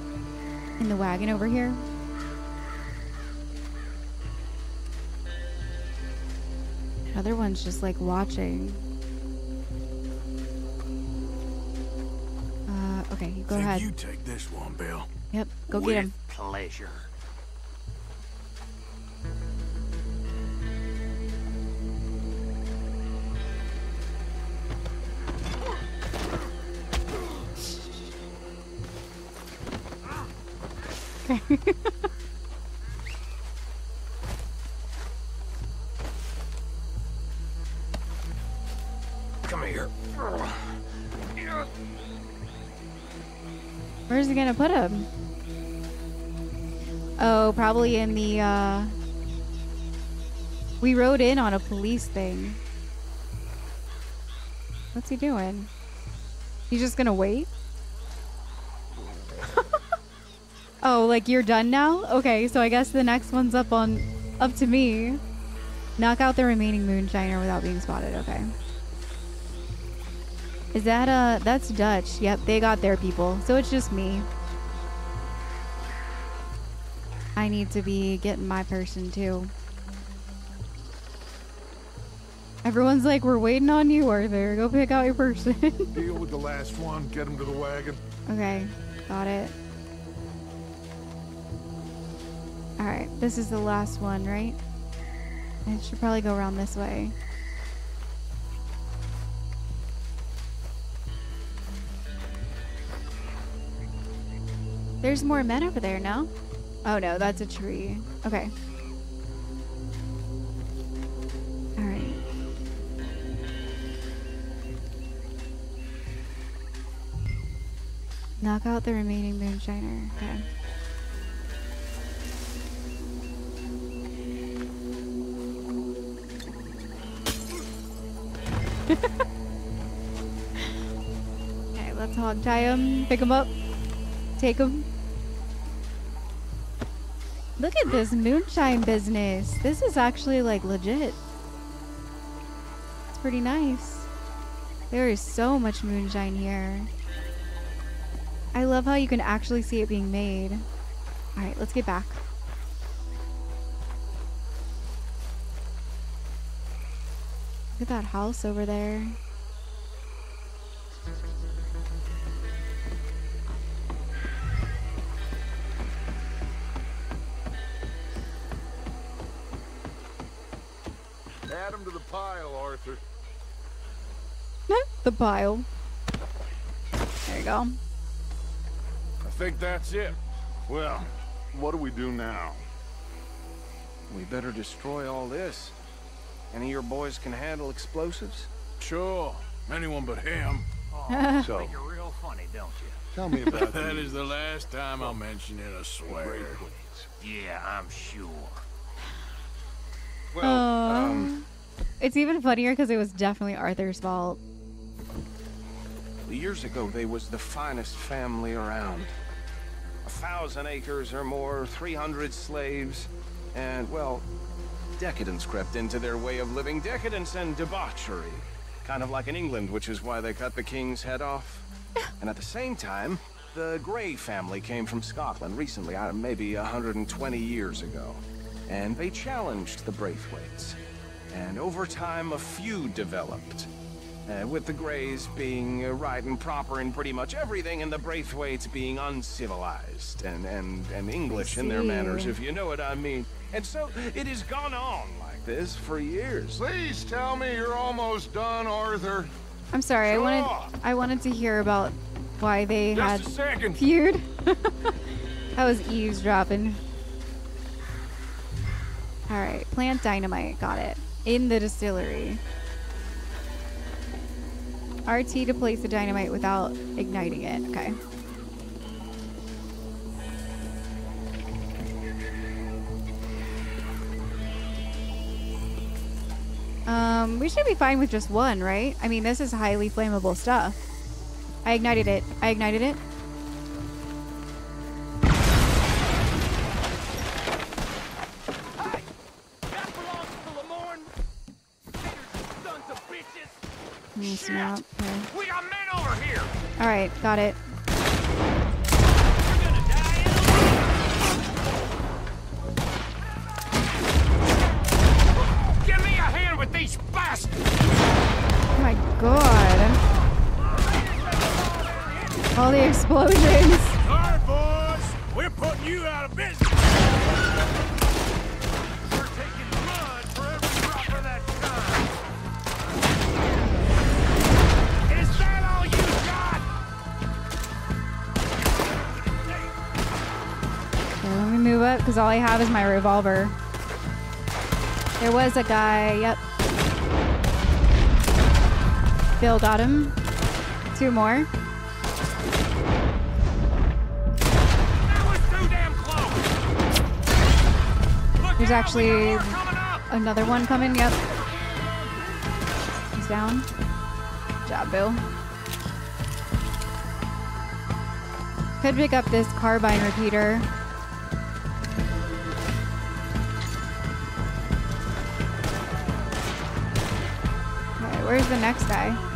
In the wagon over here. Other one's just like watching. Uh, okay, go Think ahead. you take this one, Bill. Yep, go With get him. pleasure. Come Where's he gonna put him? Oh, probably in the, uh... We rode in on a police thing. What's he doing? He's just gonna wait? oh, like you're done now? Okay, so I guess the next one's up on... Up to me. Knock out the remaining moonshiner without being spotted, okay. Is that uh that's Dutch. Yep, they got their people. So it's just me. I need to be getting my person too. Everyone's like, we're waiting on you, Arthur. Go pick out your person. Deal with the last one, get him to the wagon. okay, got it. Alright, this is the last one, right? I should probably go around this way. There's more men over there, no? Oh no, that's a tree. Okay. Alright. Knock out the remaining moonshiner. Okay. okay, let's hog tie him, pick him up, take them. Look at this moonshine business. This is actually like legit. It's pretty nice. There is so much moonshine here. I love how you can actually see it being made. All right, let's get back. Look at that house over there. The pile. There you go. I think that's it. Well, what do we do now? We better destroy all this. Any of your boys can handle explosives? Sure. Anyone but him. Oh, So- think you're real funny, don't you? Tell me about That the- the last time I'll mention it, I swear. Yeah, I'm sure. Well, um, it's even funnier because it was definitely Arthur's fault. Years ago, they was the finest family around. A thousand acres or more, 300 slaves, and, well, decadence crept into their way of living. Decadence and debauchery. Kind of like in England, which is why they cut the king's head off. and at the same time, the Gray family came from Scotland recently, maybe 120 years ago. And they challenged the Braithwaites. And over time, a feud developed. Uh, with the Grays being uh, right and proper in pretty much everything, and the Braithwaites being uncivilized and, and, and English in their manners, if you know what I mean. And so it has gone on like this for years. Please tell me you're almost done, Arthur. I'm sorry. I Sure. wanted I wanted to hear about why they Just had a second. feud. that was eavesdropping. All right, plant dynamite. Got it. In the distillery. RT to place the dynamite without igniting it. Okay. Um, we should be fine with just one, right? I mean, this is highly flammable stuff. I ignited it. I ignited it. Okay. We got men over here. All right, got it. Give me a hand with these bastards. Oh my god. All the explosions. All right, boys. We're putting you out of business. Move up because all I have is my revolver. There was a guy. Yep. Bill got him. Two more. There's actually another one coming. Yep. He's down. Good job, Bill. Could pick up this carbine repeater. Where's the next guy?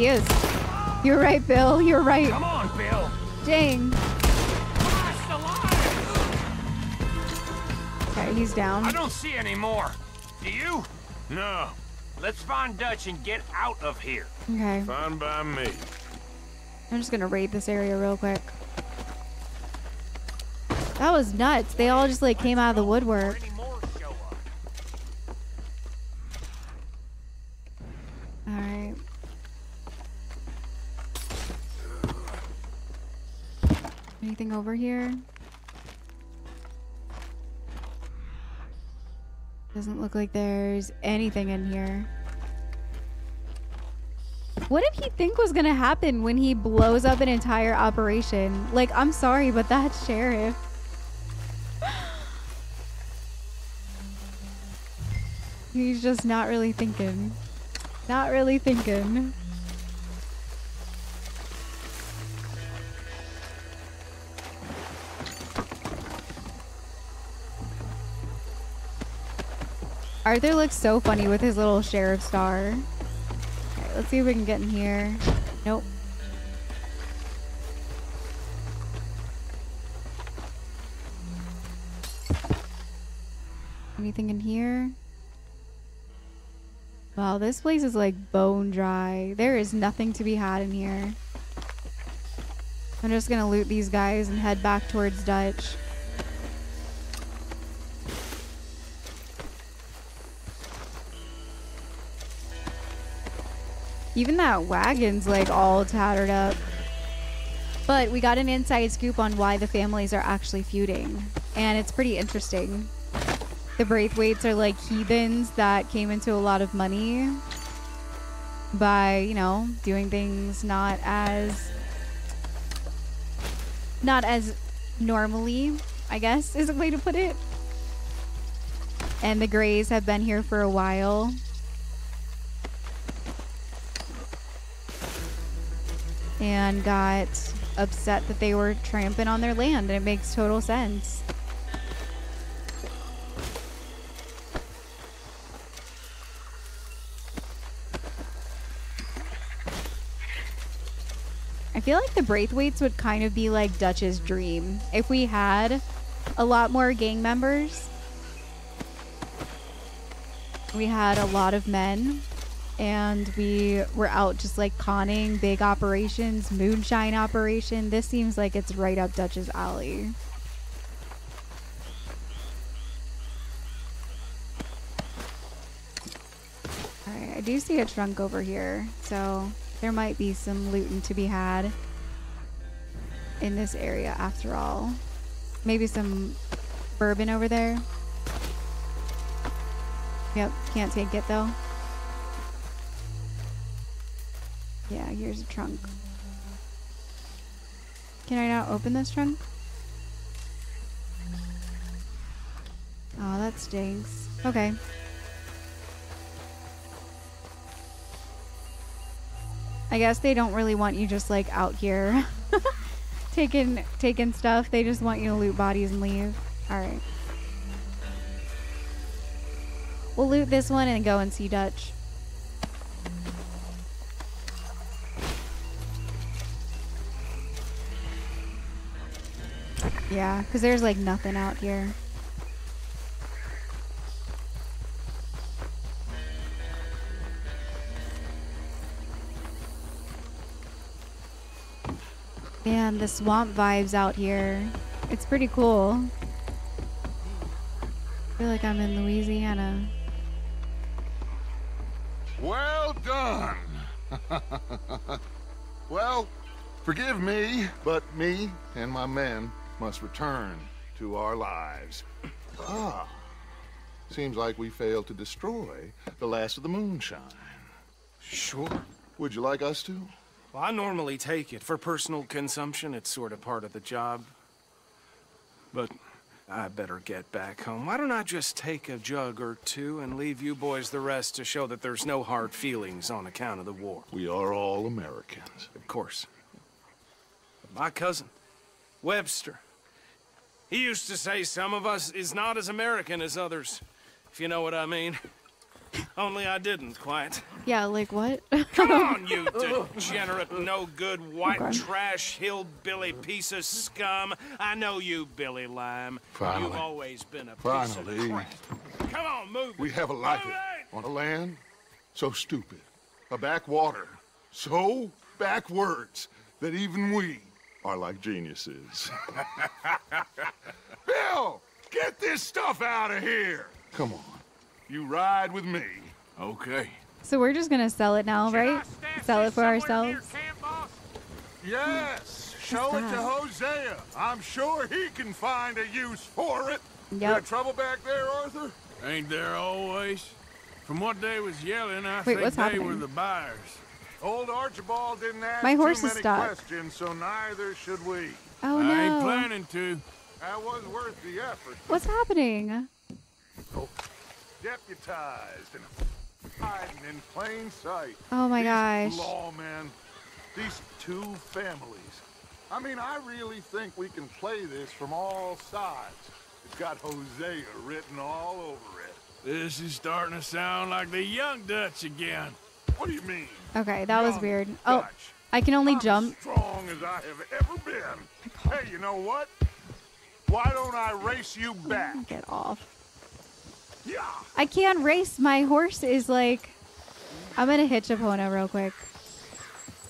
He is. You're right, Bill. You're right. Come on, Bill. Dang. Blast the line. Okay, he's down. I don't see any more. Do you? No. Let's find Dutch and get out of here. Okay. Fine by me. I'm just gonna raid this area real quick. That was nuts. They all just like came out of the woodwork. over here? Doesn't look like there's anything in here. What did he think was gonna happen when he blows up an entire operation? Like, I'm sorry, but that sheriff. He's just not really thinking. Not really thinking. Arthur looks so funny with his little sheriff star. Alright, let's see if we can get in here. Nope. Anything in here? Wow, this place is like bone dry. There is nothing to be had in here. I'm just gonna loot these guys and head back towards Dutch. Even that wagon's like all tattered up. But we got an inside scoop on why the families are actually feuding. And it's pretty interesting. The Braithwaites are like heathens that came into a lot of money by, you know, doing things not as not as normally, I guess is a way to put it. And the Grays have been here for a while. And got upset that they were tramping on their land, and it makes total sense. I feel like the Braithwaites would kind of be like Dutch's dream. If we had a lot more gang members, we had a lot of men, and we were out just like conning big operations, moonshine operation. This seems like it's right up Dutch's alley. Alright, I do see a trunk over here, so there might be some looting to be had in this area after all. Maybe some bourbon over there. Yep, can't take it though. Yeah, here's a trunk. Can I now open this trunk? Oh, that stinks. Okay. I guess they don't really want you just like out here taking taking stuff. They just want you to loot bodies and leave. All right. We'll loot this one and go and see Dutch. Yeah, because there's like nothing out here. Man, the swamp vibes out here. It's pretty cool. I feel like I'm in Louisiana. Well done. well, forgive me, but me and my men must return to our lives. Ah, seems like we failed to destroy the last of the moonshine. Sure. Would you like us to? Well, I normally take it. For personal consumption, it's sort of part of the job. But I better get back home. Why don't I just take a jug or two and leave you boys the rest to show that there's no hard feelings on account of the war? We are all Americans. Of course. But my cousin, Webster, he used to say some of us is not as American as others, if you know what I mean. Only I didn't quite. Yeah, like what? Come on, you degenerate, no good, white Okay. trash, hillbilly piece of scum. I know you, Billy Lime. Finally. You've always been a piece Finally. of crap. Come on, move. We have a life it. On a land so stupid, a backwater so backwards that even we are like geniuses. Bill, get this stuff out of here. Come on. You ride with me. Okay. So we're just gonna sell it now, right? Sell it for ourselves. Yes, hmm. show it to that? Hosea. I'm sure he can find a use for it. Yep. You got trouble back there, Arthur? Ain't there always? From what they was yelling, I Wait, think what's they happening? were the buyers. Old Archibald didn't ask My horse too is many stuck. questions, so neither should we. Oh I ain't planning to. That was worth the effort. What's happening? Oh, deputized and hiding in plain sight. Oh my These gosh. Lawmen, these two families. I mean, I really think we can play this from all sides. It's got Hosea written all over it. This is starting to sound like the young Dutch again. What do you mean? Okay, that was weird. Oh, I can only jump. Strong as I have ever been. Hey, you know what? Why don't I race you back? Get off. Yeah. I can't race. My horse is like. I'm gonna hitch Epona real quick.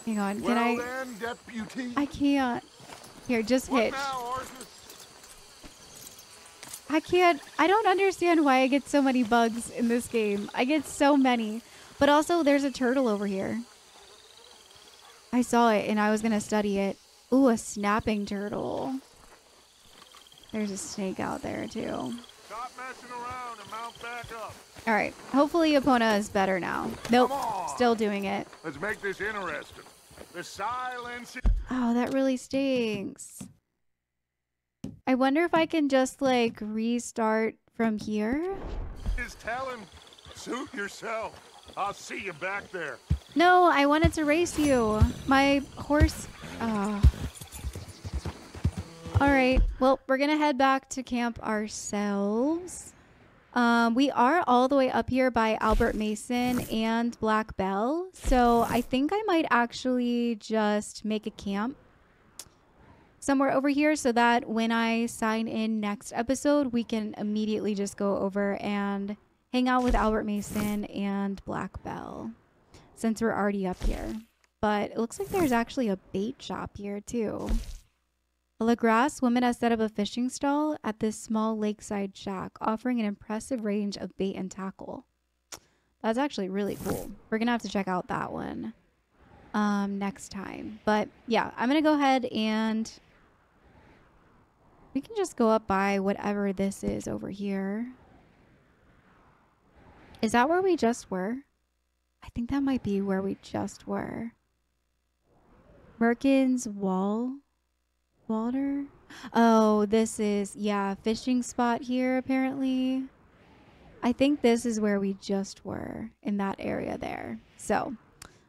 Hang on. Can well I? then, deputy. I can't. Here, just What hitch. now. I can't. I don't understand why I get so many bugs in this game. I get so many. But also, there's a turtle over here. I saw it and I was gonna study it. Ooh, a snapping turtle. There's a snake out there too. Stop messing around and mount back up. All right. Hopefully, Epona is better now. Nope. Still doing it. Let's make this interesting. The silence Oh, that really stinks. I wonder if I can just like restart from here. is telling. Suit yourself. I'll see you back there. No, I wanted to race you. My horse. Oh. All right. Well, we're gonna head back to camp ourselves. Um, we are all the way up here by Albert Mason and Black Belle, so I think I might actually just make a camp somewhere over here so that when I sign in next episode, we can immediately just go over and hang out with Albert Mason and Black Belle since we're already up here. But it looks like there's actually a bait shop here too. A Lagras woman has set up a fishing stall at this small lakeside shack, offering an impressive range of bait and tackle. That's actually really cool. We're gonna have to check out that one um, next time. But yeah, I'm gonna go ahead and we can just go up by whatever this is over here. Is that where we just were? I think that might be where we just were. Merkin's Wall? Water? Oh, this is, yeah, fishing spot here apparently. I think this is where we just were in that area there. So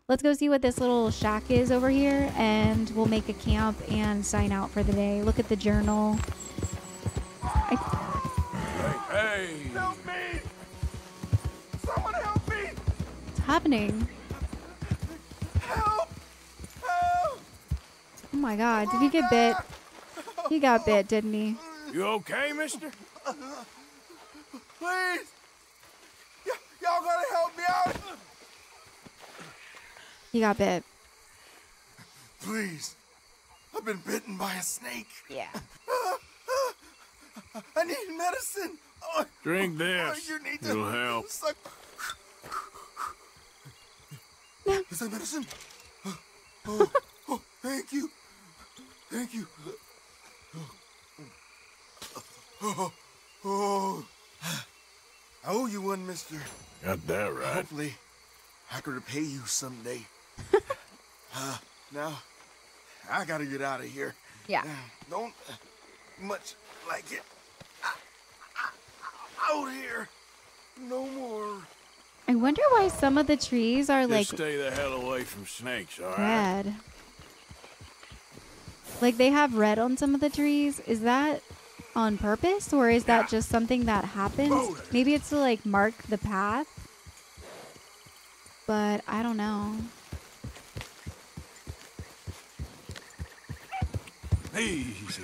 let's go see what this little shack is over here and we'll make a camp and sign out for the day. Look at the journal. I, Hey, happening? Help! Help! Oh my god, did he get bit? He got bit, didn't he? you okay, mister? Please! Y- y'all gotta help me out! He got bit. Please. I've been bitten by a snake. Yeah. I need medicine. Oh, Drink oh, this. You need to It'll help. suck- Is that medicine? Oh, oh, thank you. Thank you. Oh, oh. I owe you one, mister. Got that right. Hopefully, I could repay you someday. uh, now, I gotta get out of here. Yeah. Don't uh, much like it. Out here. No more. I wonder why some of the trees are like stay the hell away from snakes, all right? red. Like they have red on some of the trees. Is that on purpose or is that just something that happens? Maybe it's to like mark the path. But I don't know. Easy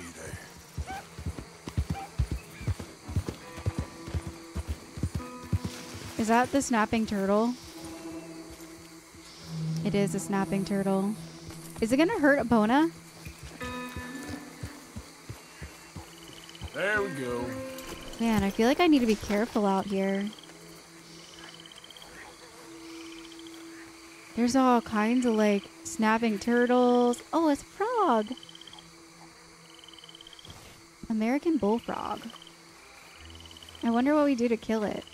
Is that the snapping turtle? It is a snapping turtle. Is it gonna hurt Epona? There we go. Man, I feel like I need to be careful out here. There's all kinds of like snapping turtles. Oh, it's a frog. American bullfrog. I wonder what we do to kill it.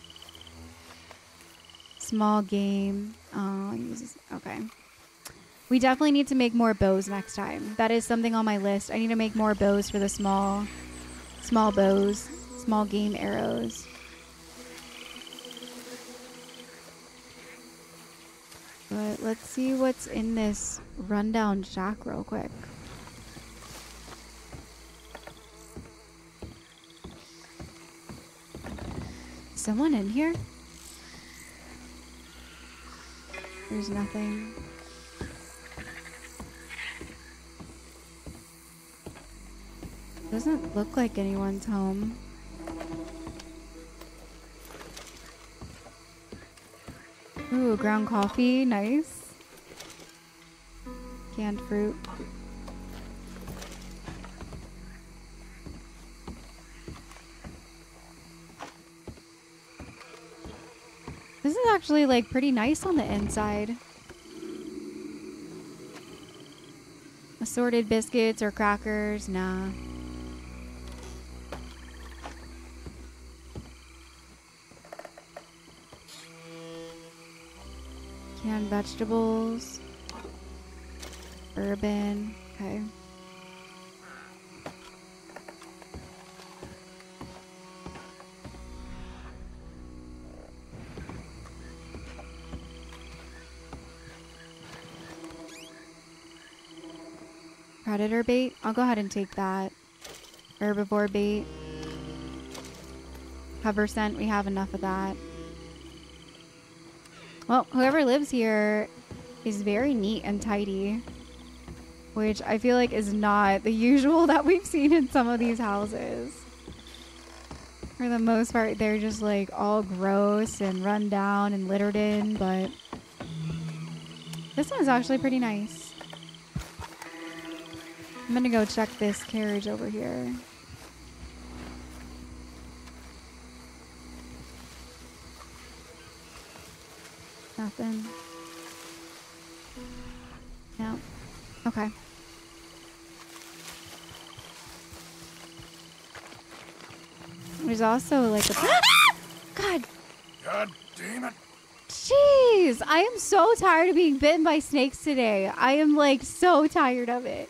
Small game. Uh, okay. We definitely need to make more bows next time. That is something on my list. I need to make more bows for the small, small bows, small game arrows. But let's see what's in this rundown shack real quick. Someone in here? There's nothing. Doesn't look like anyone's home. Ooh, ground coffee, nice. Canned fruit. This is actually like pretty nice on the inside. Assorted biscuits or crackers, nah. Canned vegetables. Urban, Okay. Predator bait. I'll go ahead and take that. Herbivore bait. Cover scent. We have enough of that. Well, whoever lives here is very neat and tidy, which I feel like is not the usual that we've seen in some of these houses. For the most part, they're just like all gross and run down and littered in, but this one's actually pretty nice. I'm gonna go check this carriage over here. Nothing. No. Okay. There's also like a. God. God damn it. Jeez, I am so tired of being bitten by snakes today. I am like so tired of it.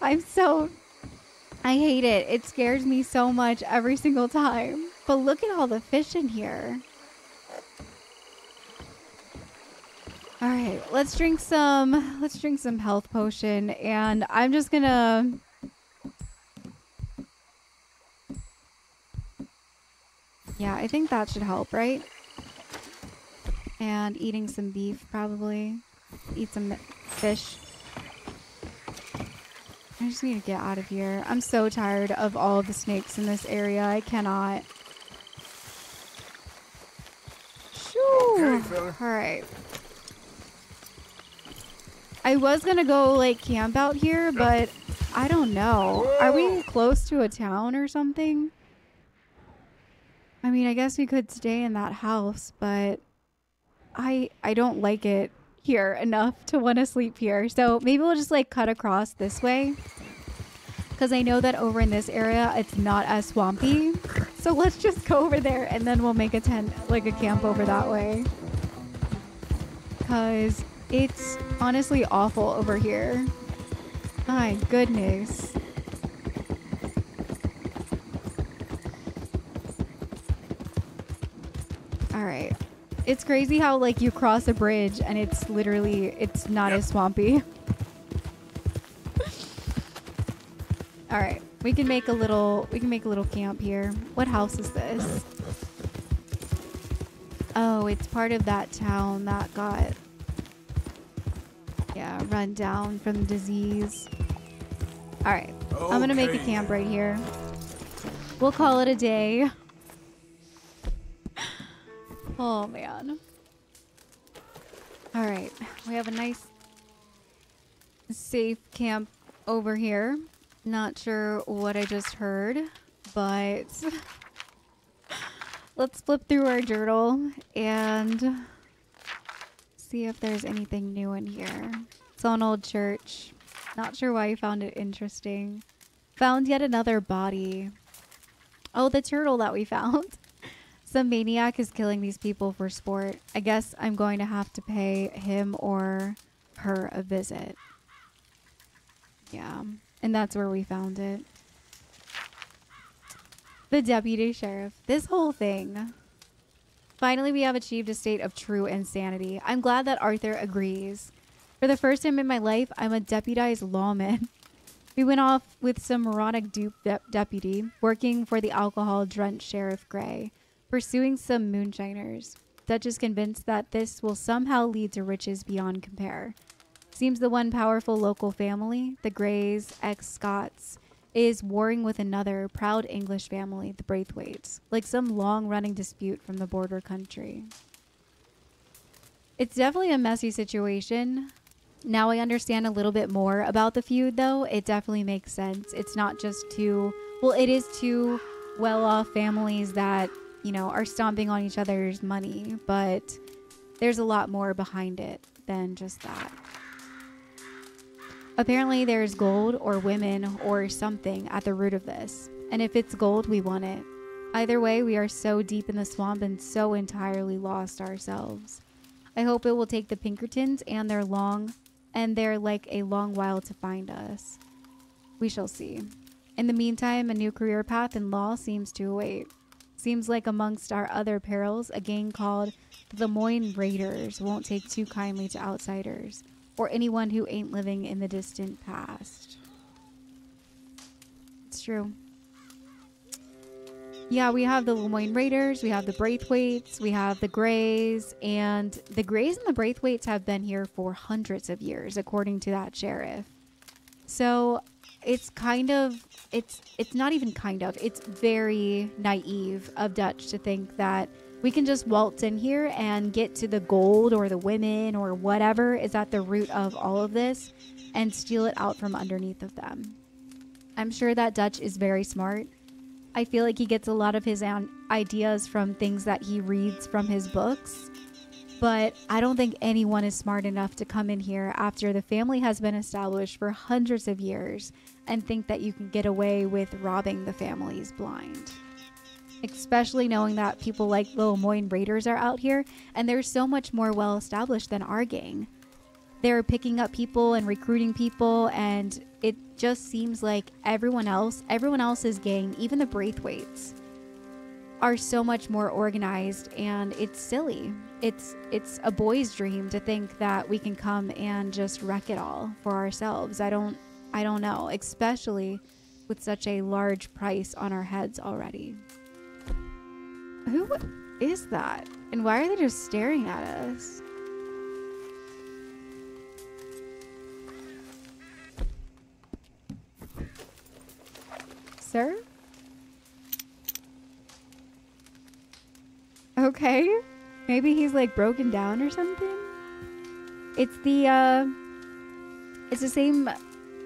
I'm so. I hate it. It scares me so much every single time. But look at all the fish in here. All right, let's drink some. Let's drink some health potion, and I'm just gonna. Yeah, I think that should help, right? And eating some beef, probably. Eat some fish. I just need to get out of here. I'm so tired of all the snakes in this area. I cannot. Okay. All right. I was gonna go like camp out here, but I don't know. Are we close to a town or something? I mean, I guess we could stay in that house, but I I don't like it here enough to want to sleep here. So maybe we'll just like cut across this way. Cuz I know that over in this area it's not as swampy. So let's just go over there and then we'll make a tent like a camp over that way. Cuz it's honestly awful over here. My goodness. All right. It's crazy how like you cross a bridge and it's literally it's not as swampy. All right. We can make a little we can make a little camp here. What house is this? Oh, it's part of that town that got yeah, run down from disease. All right. I'm going to make a camp right here. We'll call it a day. Oh man. All right. We have a nice safe camp over here. Not sure what I just heard, but let's flip through our journal and see if there's anything new in here. It's an old church. Not sure why I found it interesting. Found yet another body. Oh, the turtle that we found. Some maniac is killing these people for sport. I guess I'm going to have to pay him or her a visit. Yeah, and that's where we found it. The deputy sheriff. This whole thing. Finally, we have achieved a state of true insanity. I'm glad that Arthur agrees. For the first time in my life, I'm a deputized lawman. We went off with some moronic dupe de- deputy working for the alcohol drenched Sheriff Gray, pursuing some moonshiners. Dutch is convinced that this will somehow lead to riches beyond compare. Seems the one powerful local family, the Grays, ex Scots, is warring with another proud English family, the Braithwaites, like some long running dispute from the border country. It's definitely a messy situation. Now I understand a little bit more about the feud, though. It definitely makes sense. It's not just two, well, it is two well off families that, you know, are stomping on each other's money, but there's a lot more behind it than just that. Apparently, there's gold or women or something at the root of this. And if it's gold, we want it. Either way, we are so deep in the swamp and so entirely lost ourselves. I hope it will take the Pinkertons and their long and they're like a long while to find us. We shall see. In the meantime, a new career path in law seems to await. Seems like amongst our other perils, a gang called the Lemoyne Raiders won't take too kindly to outsiders or anyone who ain't living in the distant past. It's true. Yeah, we have the Lemoyne Raiders, we have the Braithwaites, we have the Grays, and the Grays and the Braithwaites have been here for hundreds of years, according to that sheriff. So it's kind of it's it's not even kind of it's very naive of Dutch to think that we can just waltz in here and get to the gold or the women or whatever is at the root of all of this and steal it out from underneath of them. I'm sure that Dutch is very smart. I feel like he gets a lot of his ideas from things that he reads from his books. But I don't think anyone is smart enough to come in here after the family has been established for hundreds of years and think that you can get away with robbing the families blind. Especially knowing that people like the Lemoyne Raiders are out here and they're so much more well established than our gang. They're picking up people and recruiting people, and it just seems like everyone else, everyone else's gang, even the Braithwaites, are so much more organized and it's silly. It's it's a boy's dream to think that we can come and just wreck it all for ourselves. I don't I don't know, especially with such a large price on our heads already. Who is that? And why are they just staring at us? Sir? Okay. Maybe he's like broken down or something. It's the uh it's the same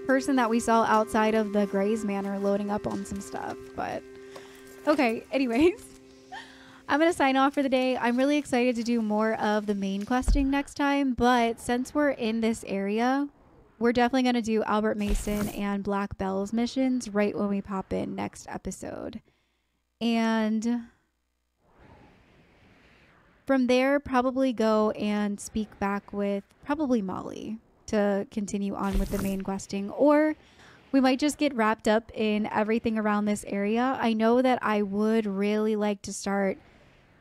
person that we saw outside of the Gray's Manor loading up on some stuff, but okay, anyways. I'm going to sign off for the day. I'm really excited to do more of the main questing next time, but since we're in this area, we're definitely going to do Albert Mason and Black Belle's missions right when we pop in next episode. And from there, probably go and speak back with probably Molly to continue on with the main questing. Or we might just get wrapped up in everything around this area. I know that I would really like to start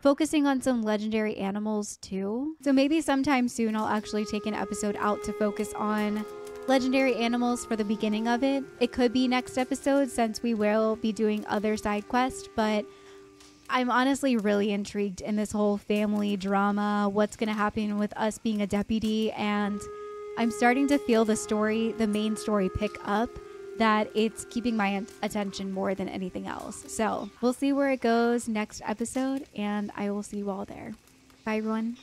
focusing on some legendary animals too. So maybe sometime soon I'll actually take an episode out to focus on legendary animals for the beginning of it. It could be next episode since we will be doing other side quests, but I'm honestly really intrigued in this whole family drama, what's going to happen with us being a deputy and I'm starting to feel the story, the main story pick up that it's keeping my attention more than anything else. So we'll see where it goes next episode, and I will see you all there. Bye, everyone.